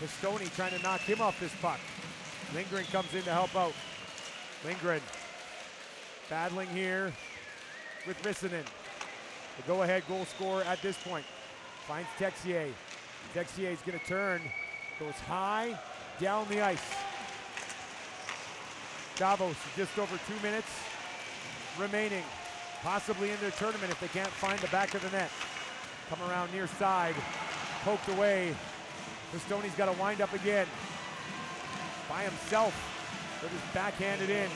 Pestoni trying to knock him off this puck. Lindgren comes in to help out. Lindgren battling here with Rissanen. The go-ahead goal scorer at this point. Finds Texier. Texier is going to turn. Goes high down the ice. Davos just over two minutes remaining. Possibly in their tournament if they can't find the back of the net. Come around near side. Poked away. Pestoni's got to wind up again. By himself. With his backhanded in.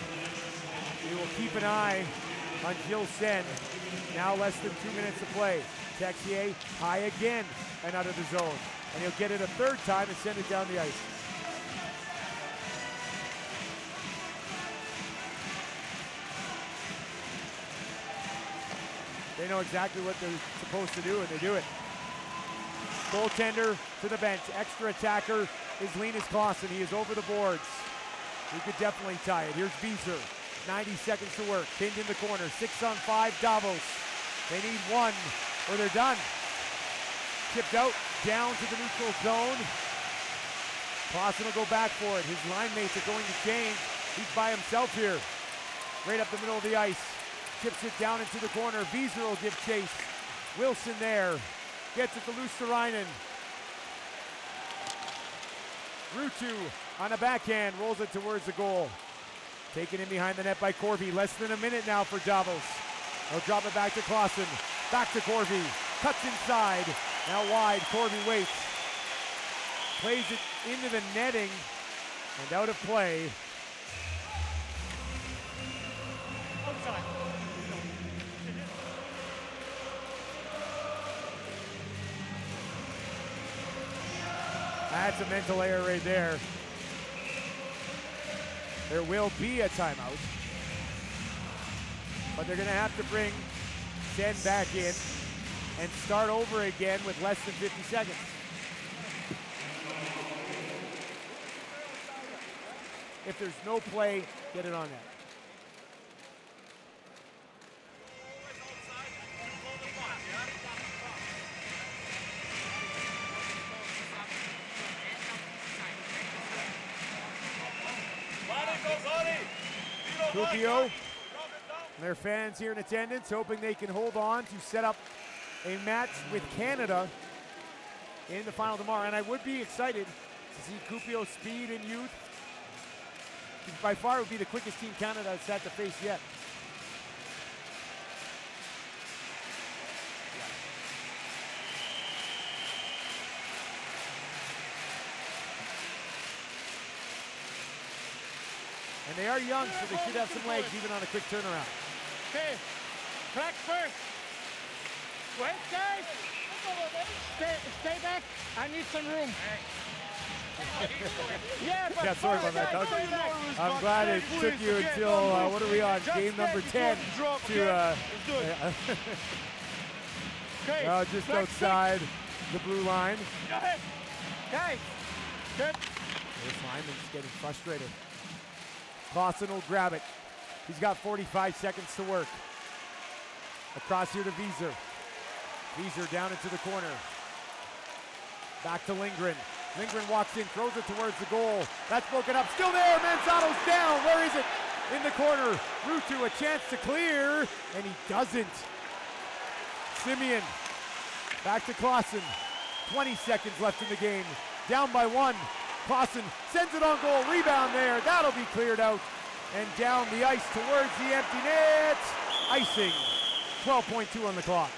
We will keep an eye on Gilles Senn. Now less than two minutes to play. Texier high again and out of the zone. And he'll get it a third time and send it down the ice. Know exactly what they're supposed to do, and they do it. Goaltender to the bench. Extra attacker is Linus Clausen. He is over the boards. He could definitely tie it. Here's Wieser. 90 seconds to work. Pinned in the corner. Six on five, Davos. They need one or they're done. Tipped out, down to the neutral zone. Clausen will go back for it. His line mates are going to change. He's by himself here. Right up the middle of the ice. Tips it down into the corner. Wieser will give chase. Wilson there. Gets it to Luostarinen. Ruutu on a backhand. Rolls it towards the goal. Taken in behind the net by Corvi. Less than a minute now for Davos. They'll drop it back to Clausen. Back to Corvi. Cuts inside. Now wide. Corvi waits. Plays it into the netting. And out of play. Outside. That's a mental error right there. There will be a timeout. But they're going to have to bring Senn back in, and start over again with less than 50 seconds. If there's no play, get it on net. Their fans here in attendance hoping they can hold on to set up a match with Canada in the final tomorrow. And I would be excited to see Kuopio's speed and youth. By far it would be the quickest team Canada has had to face yet. And they are young, so they should have some legs even on a quick turnaround. Okay, track first. Wait, guys. Stay, stay back. I need some room. yeah, but Yeah, sorry about that, Doug. I'm glad it took you until, uh, what are we on, game number 10 to, uh, Okay, uh, (laughs) just track outside the blue line. six. Go ahead. Guys, good. This lineman's getting frustrated. Clausen will grab it. He's got 45 seconds to work. Across here to Wieser. Wieser down into the corner. Back to Lindgren. Lindgren walks in, throws it towards the goal. That's broken up. Still there. Manzato's down. Where is it? In the corner. Ruutu a chance to clear, and he doesn't. Simion back to Clausen. 20 seconds left in the game. Down by one. Clausen sends it on goal. Rebound there. That'll be cleared out. And down the ice towards the empty net. Icing. 12.2 on the clock.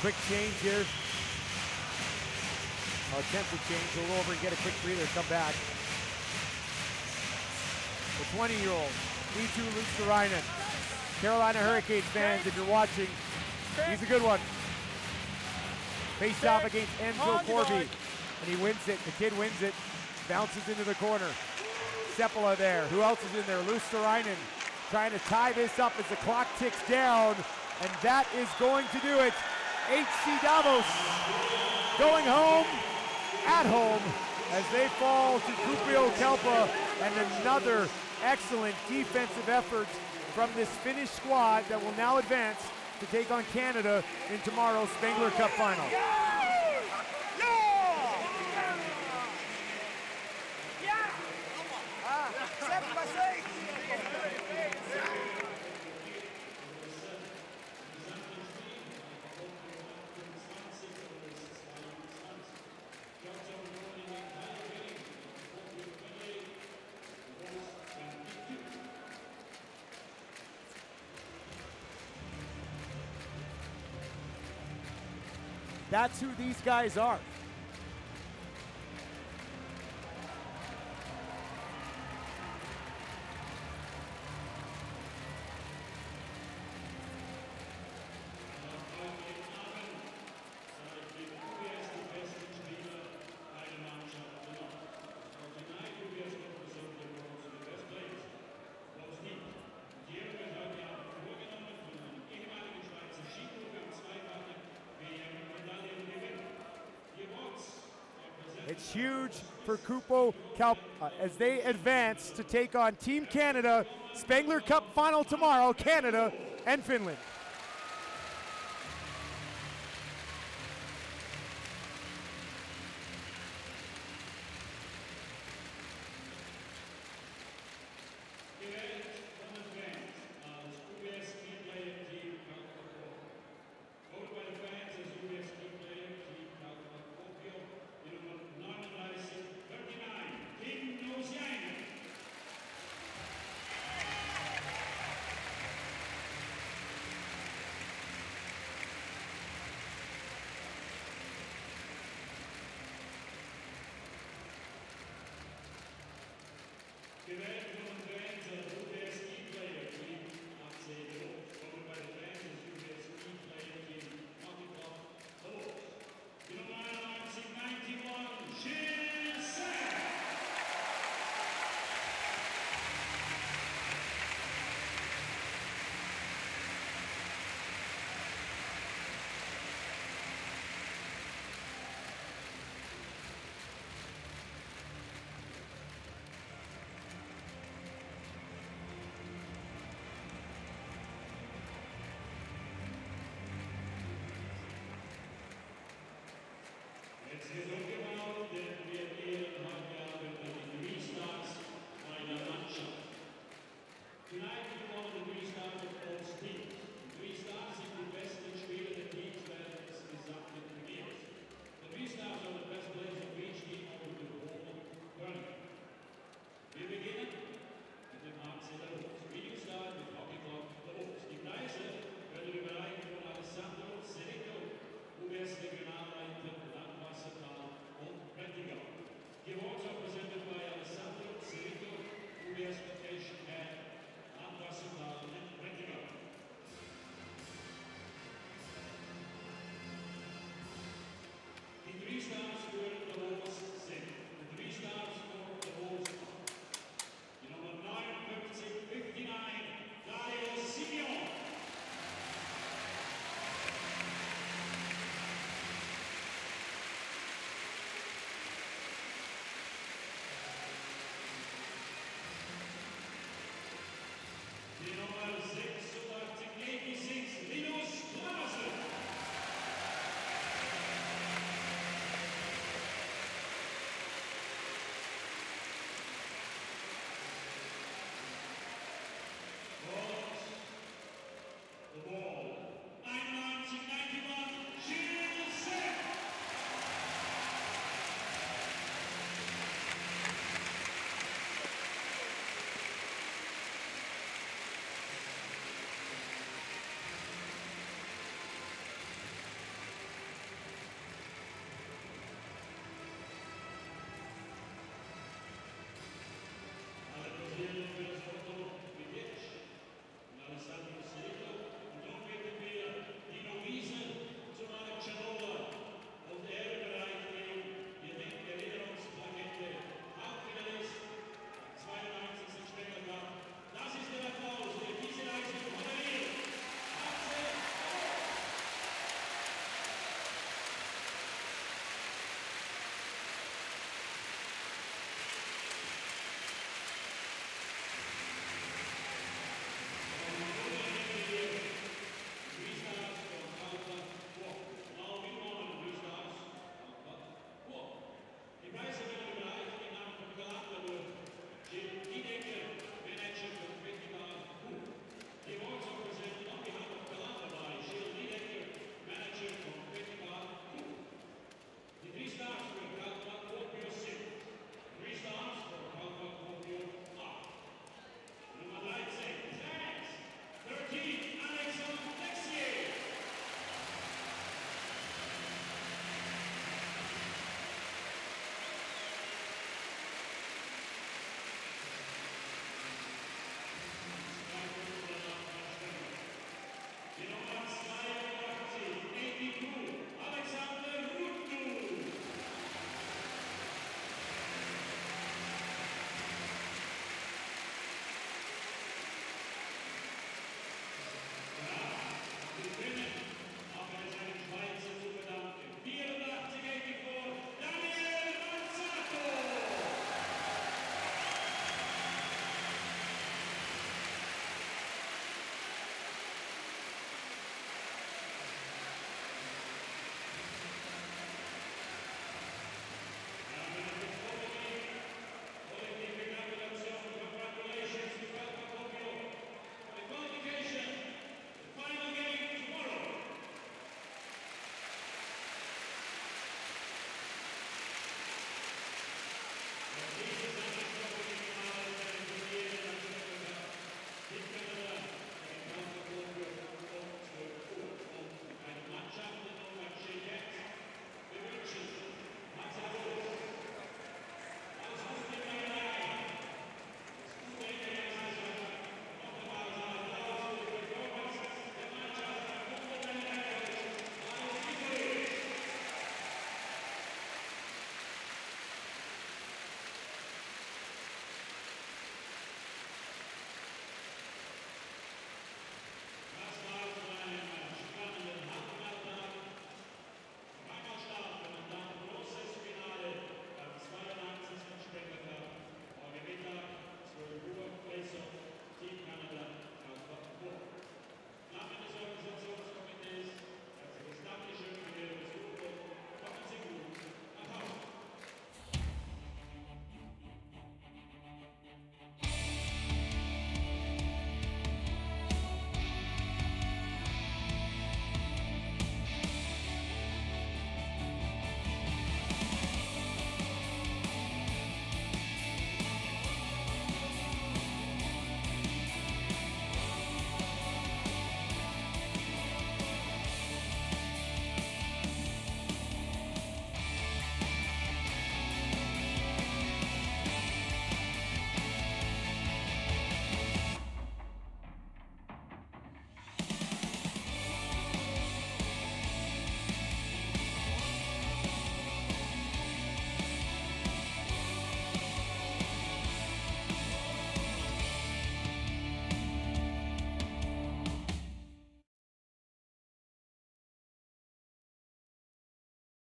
Quick change here. Attempt to change. Go over and get a quick breather. Come back. The 20-year-old, Eetu Luostarinen. Carolina Hurricanes fans, if you're watching, he's a good one. Faced off against Enzo Corvi, and he wins it. The kid wins it, bounces into the corner. Sepala there. Who else is in there? Luosterainen trying to tie this up as the clock ticks down, and that is going to do it. HC Davos going home at home as they fall to Kuopio Kalpa and another excellent defensive efforts from this Finnish squad that will now advance to take on Canada in tomorrow's Spengler Cup final. That's who these guys are. It's huge for Kupo uh, as they advance to take on Team Canada Spengler Cup final tomorrow, Canada and Finland. Thank you.